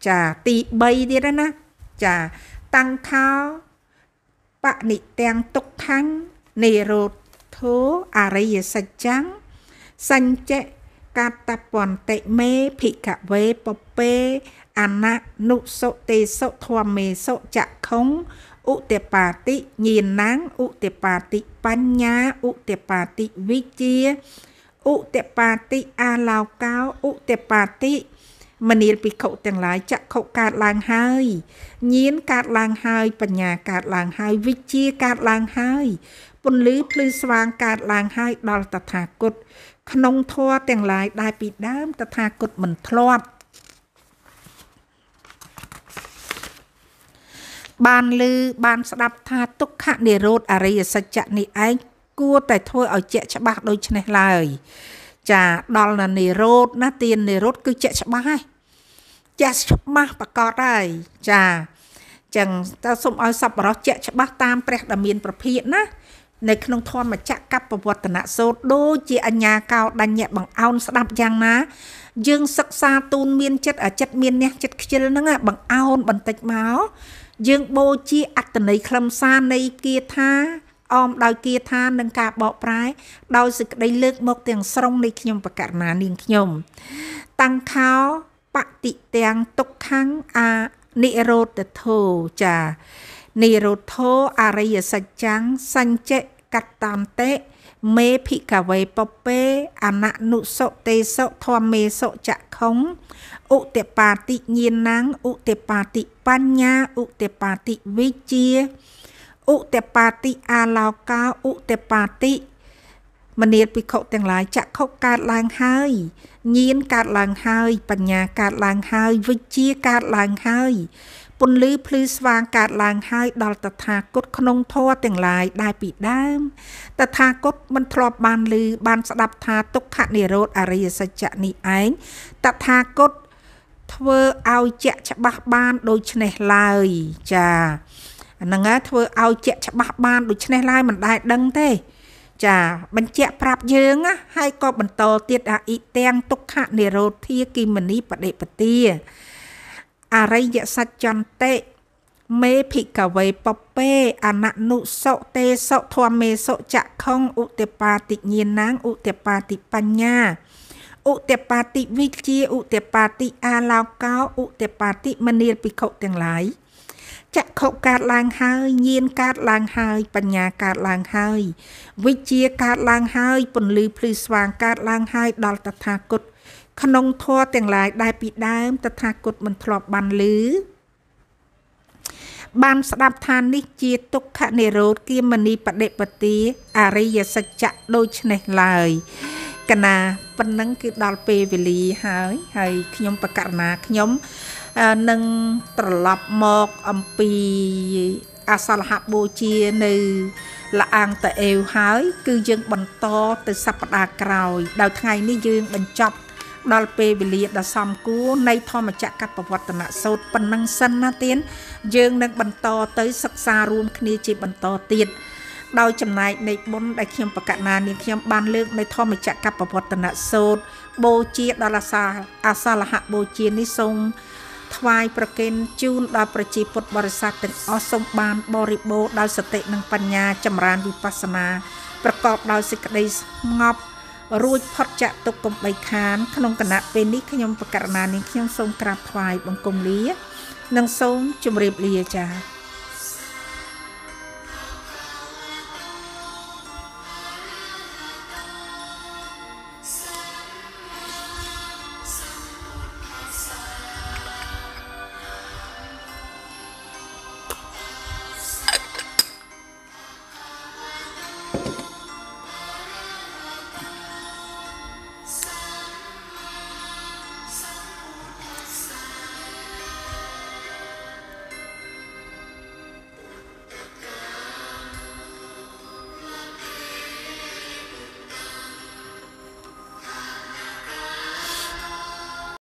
ចាទី3ទៀតណាចាតាំងខោបនិទាំងទុក្ខੰនិរោធោអរិយសច្ចੰសញ្ចកតពន្តិមេភិក្ខវេពពេ អននុសុទេសុធម្មេសុចក្ខុងឧតបាតិញាណੰឧតបាតិបញ្ញាឧតបាតិវិជាឧតបាតិអាឡោកោឧតបាតិមនាលភិក្ខុទាំងឡាយចក្ខុកើតឡើងហើយញាណកើតឡើងហើយបញ្ញាកើតឡើងហើយវិជាកើតឡើងហើយពន្លឺភ្លឺស្វាងកើតឡើងហើយដល់តថាគតក្នុងធម៌ទាំងឡាយដែលពីដើមតថាគតមិនធ្លាប់ បានឮបានស្ដាប់ថាទុក្ខនិរោធអរិយសច្ចៈនេះឯងគួរតែធ្វើឲ្យជាក់ច្បាស់ដូច្នេះឡើយចាដល់ណានិរោធណាទាននិរោធគឺជាក់ច្បាស់ហើយចាស់ច្បាស់ប្រកបហើយចាចឹងតើសូមឲ្យសប្បុរសជាក់ច្បាស់តាមព្រះដ៏មានប្រភិយណានៅក្នុងធម្មចក្រកបវត្តនសូត្រដូចជាអញ្ញាកោដញ្ញបង្អោនស្ដាប់យ៉ាងណា យើងសិក្សាទូនមានចិត្តអាចិត្តមានអ្នកចិត្តខ្ជិលហ្នឹងបង្អោនបន្តិចមក យើងបូជាអត្តន័យខ្លឹមសារនៃគាថាអមដោយគាថានិងការបកប្រែ ដោយសេចក្តីលើកមកទាំងស្រុងនៃខ្ញុំបកករណានាងខ្ញុំ តាំងខោបតិទាំងទុក្ខំអានិរោធធោចានិរោធោអរិយសច្ចੰសញ្ចកតន្តិ មេភិកវេពពេអននុសុទេសុធម្មេសុចក្ខុងឧតបាតិញាណังឧតបាតិបញ្ញាឧតបាតិវិជាឧតបាតិអាឡោកោឧតបាតិមនាលភិក្ខុទាំងឡាយចក្ខុកើតឡើងហើយញាណកើតឡើងហើយ បញ្ញាកើតឡើងហើយវិជ្ជាកើតឡើងហើយ ពន្លឺភ្លឺស្វាងកើតឡើងហើយដល់តថាគតក្នុងធម៌ទាំងឡាយដែលពីដើមតថាគតមិនធ្លាប់បានឮបានស្ដាប់ថាទុក្ខនិរោធអរិយសច្ចៈនេះឯងតថាគតធ្វើឲ្យជាក់ច្បាស់បានដូចនេះឡើយចាហ្នឹងហើយធ្វើឲ្យជាក់ច្បាស់បានដូចនេះឡើយមិនដែលដឹងទេចាបញ្ជាក់ប្រាប់យើងណាហើយក៏បន្តទៀតអ៊ីទាំងទុក្ខនិរោធាគិមនីបដិបទា អរិយសច្ចន្តិមេភិកវេពពេអននុសុទេសុធម្មេសុចក្ខុងឧតបាតិញានាងឧតបាតិបញ្ញាឧតបាតិវិជាឧតបាតិអាឡោកោឧតបាតិមនាលភិក្ខុទាំងឡាយចក្ខុកើតឡើងហើយញាណកើតឡើងហើយបញ្ញាកើតឡើងហើយវិជាកើតឡើងហើយពន្លឺភ្លឺស្វាងកើតឡើងហើយដល់តថាគត ក្នុងធម៌ទាំងឡាយដែលពីដើមតថាគតមិនធ្លាប់បានឮបានស្ដាប់ថានេះជាទុក្ខនិរោធគាមនីបដិបទាអរិយសច្ចៈដូចនេះឡើយកណាប៉ុណ្ណឹងគឺដល់ពេលវេលាហើយហើយខ្ញុំបកករណាខ្ញុំនឹងត្រឡប់មកអំពីអសលហបូជានៅលអាងតអេវហើយ គឺយើងបន្តទៅសប្តាហ៍ក្រោយដោយថ្ងៃនេះយើងបញ្ចប់ ដល់ពេលវេលាដ៏សមគួរនៃធម្មចក្រកបវត្តនសូត្រប៉ុណ្ណឹងសិនណាទៀនយើងនឹងបន្តទៅសិក្សារួមគ្នាជាបន្តទៀតដោយចំណែកនៃបុណ្យដែលខ្ញុំប្រកាសណានាងខ្ញុំបានលើកនៅធម្មចក្រកបវត្តនសូត្របូជាដល់អាសាអាសាលហបូជានេះសូមថ្វាយប្រគេនជូនដល់ប្រជាពុទ្ធបរិស័ទទាំងអស់សូមបានបរិបូរដោយសតិនិងបញ្ញាចម្រើនវិបស្សនាប្រកបដោយសេចក្តីស្ងប់ រួចផុតចាក់ទុកកំបីខាន ក្នុងគណៈពេលនេះខ្ញុំបកករណានាងខ្ញុំសូមក្រាបថ្វាយបង្គំលា និងសូមជម្រាបលាចា៎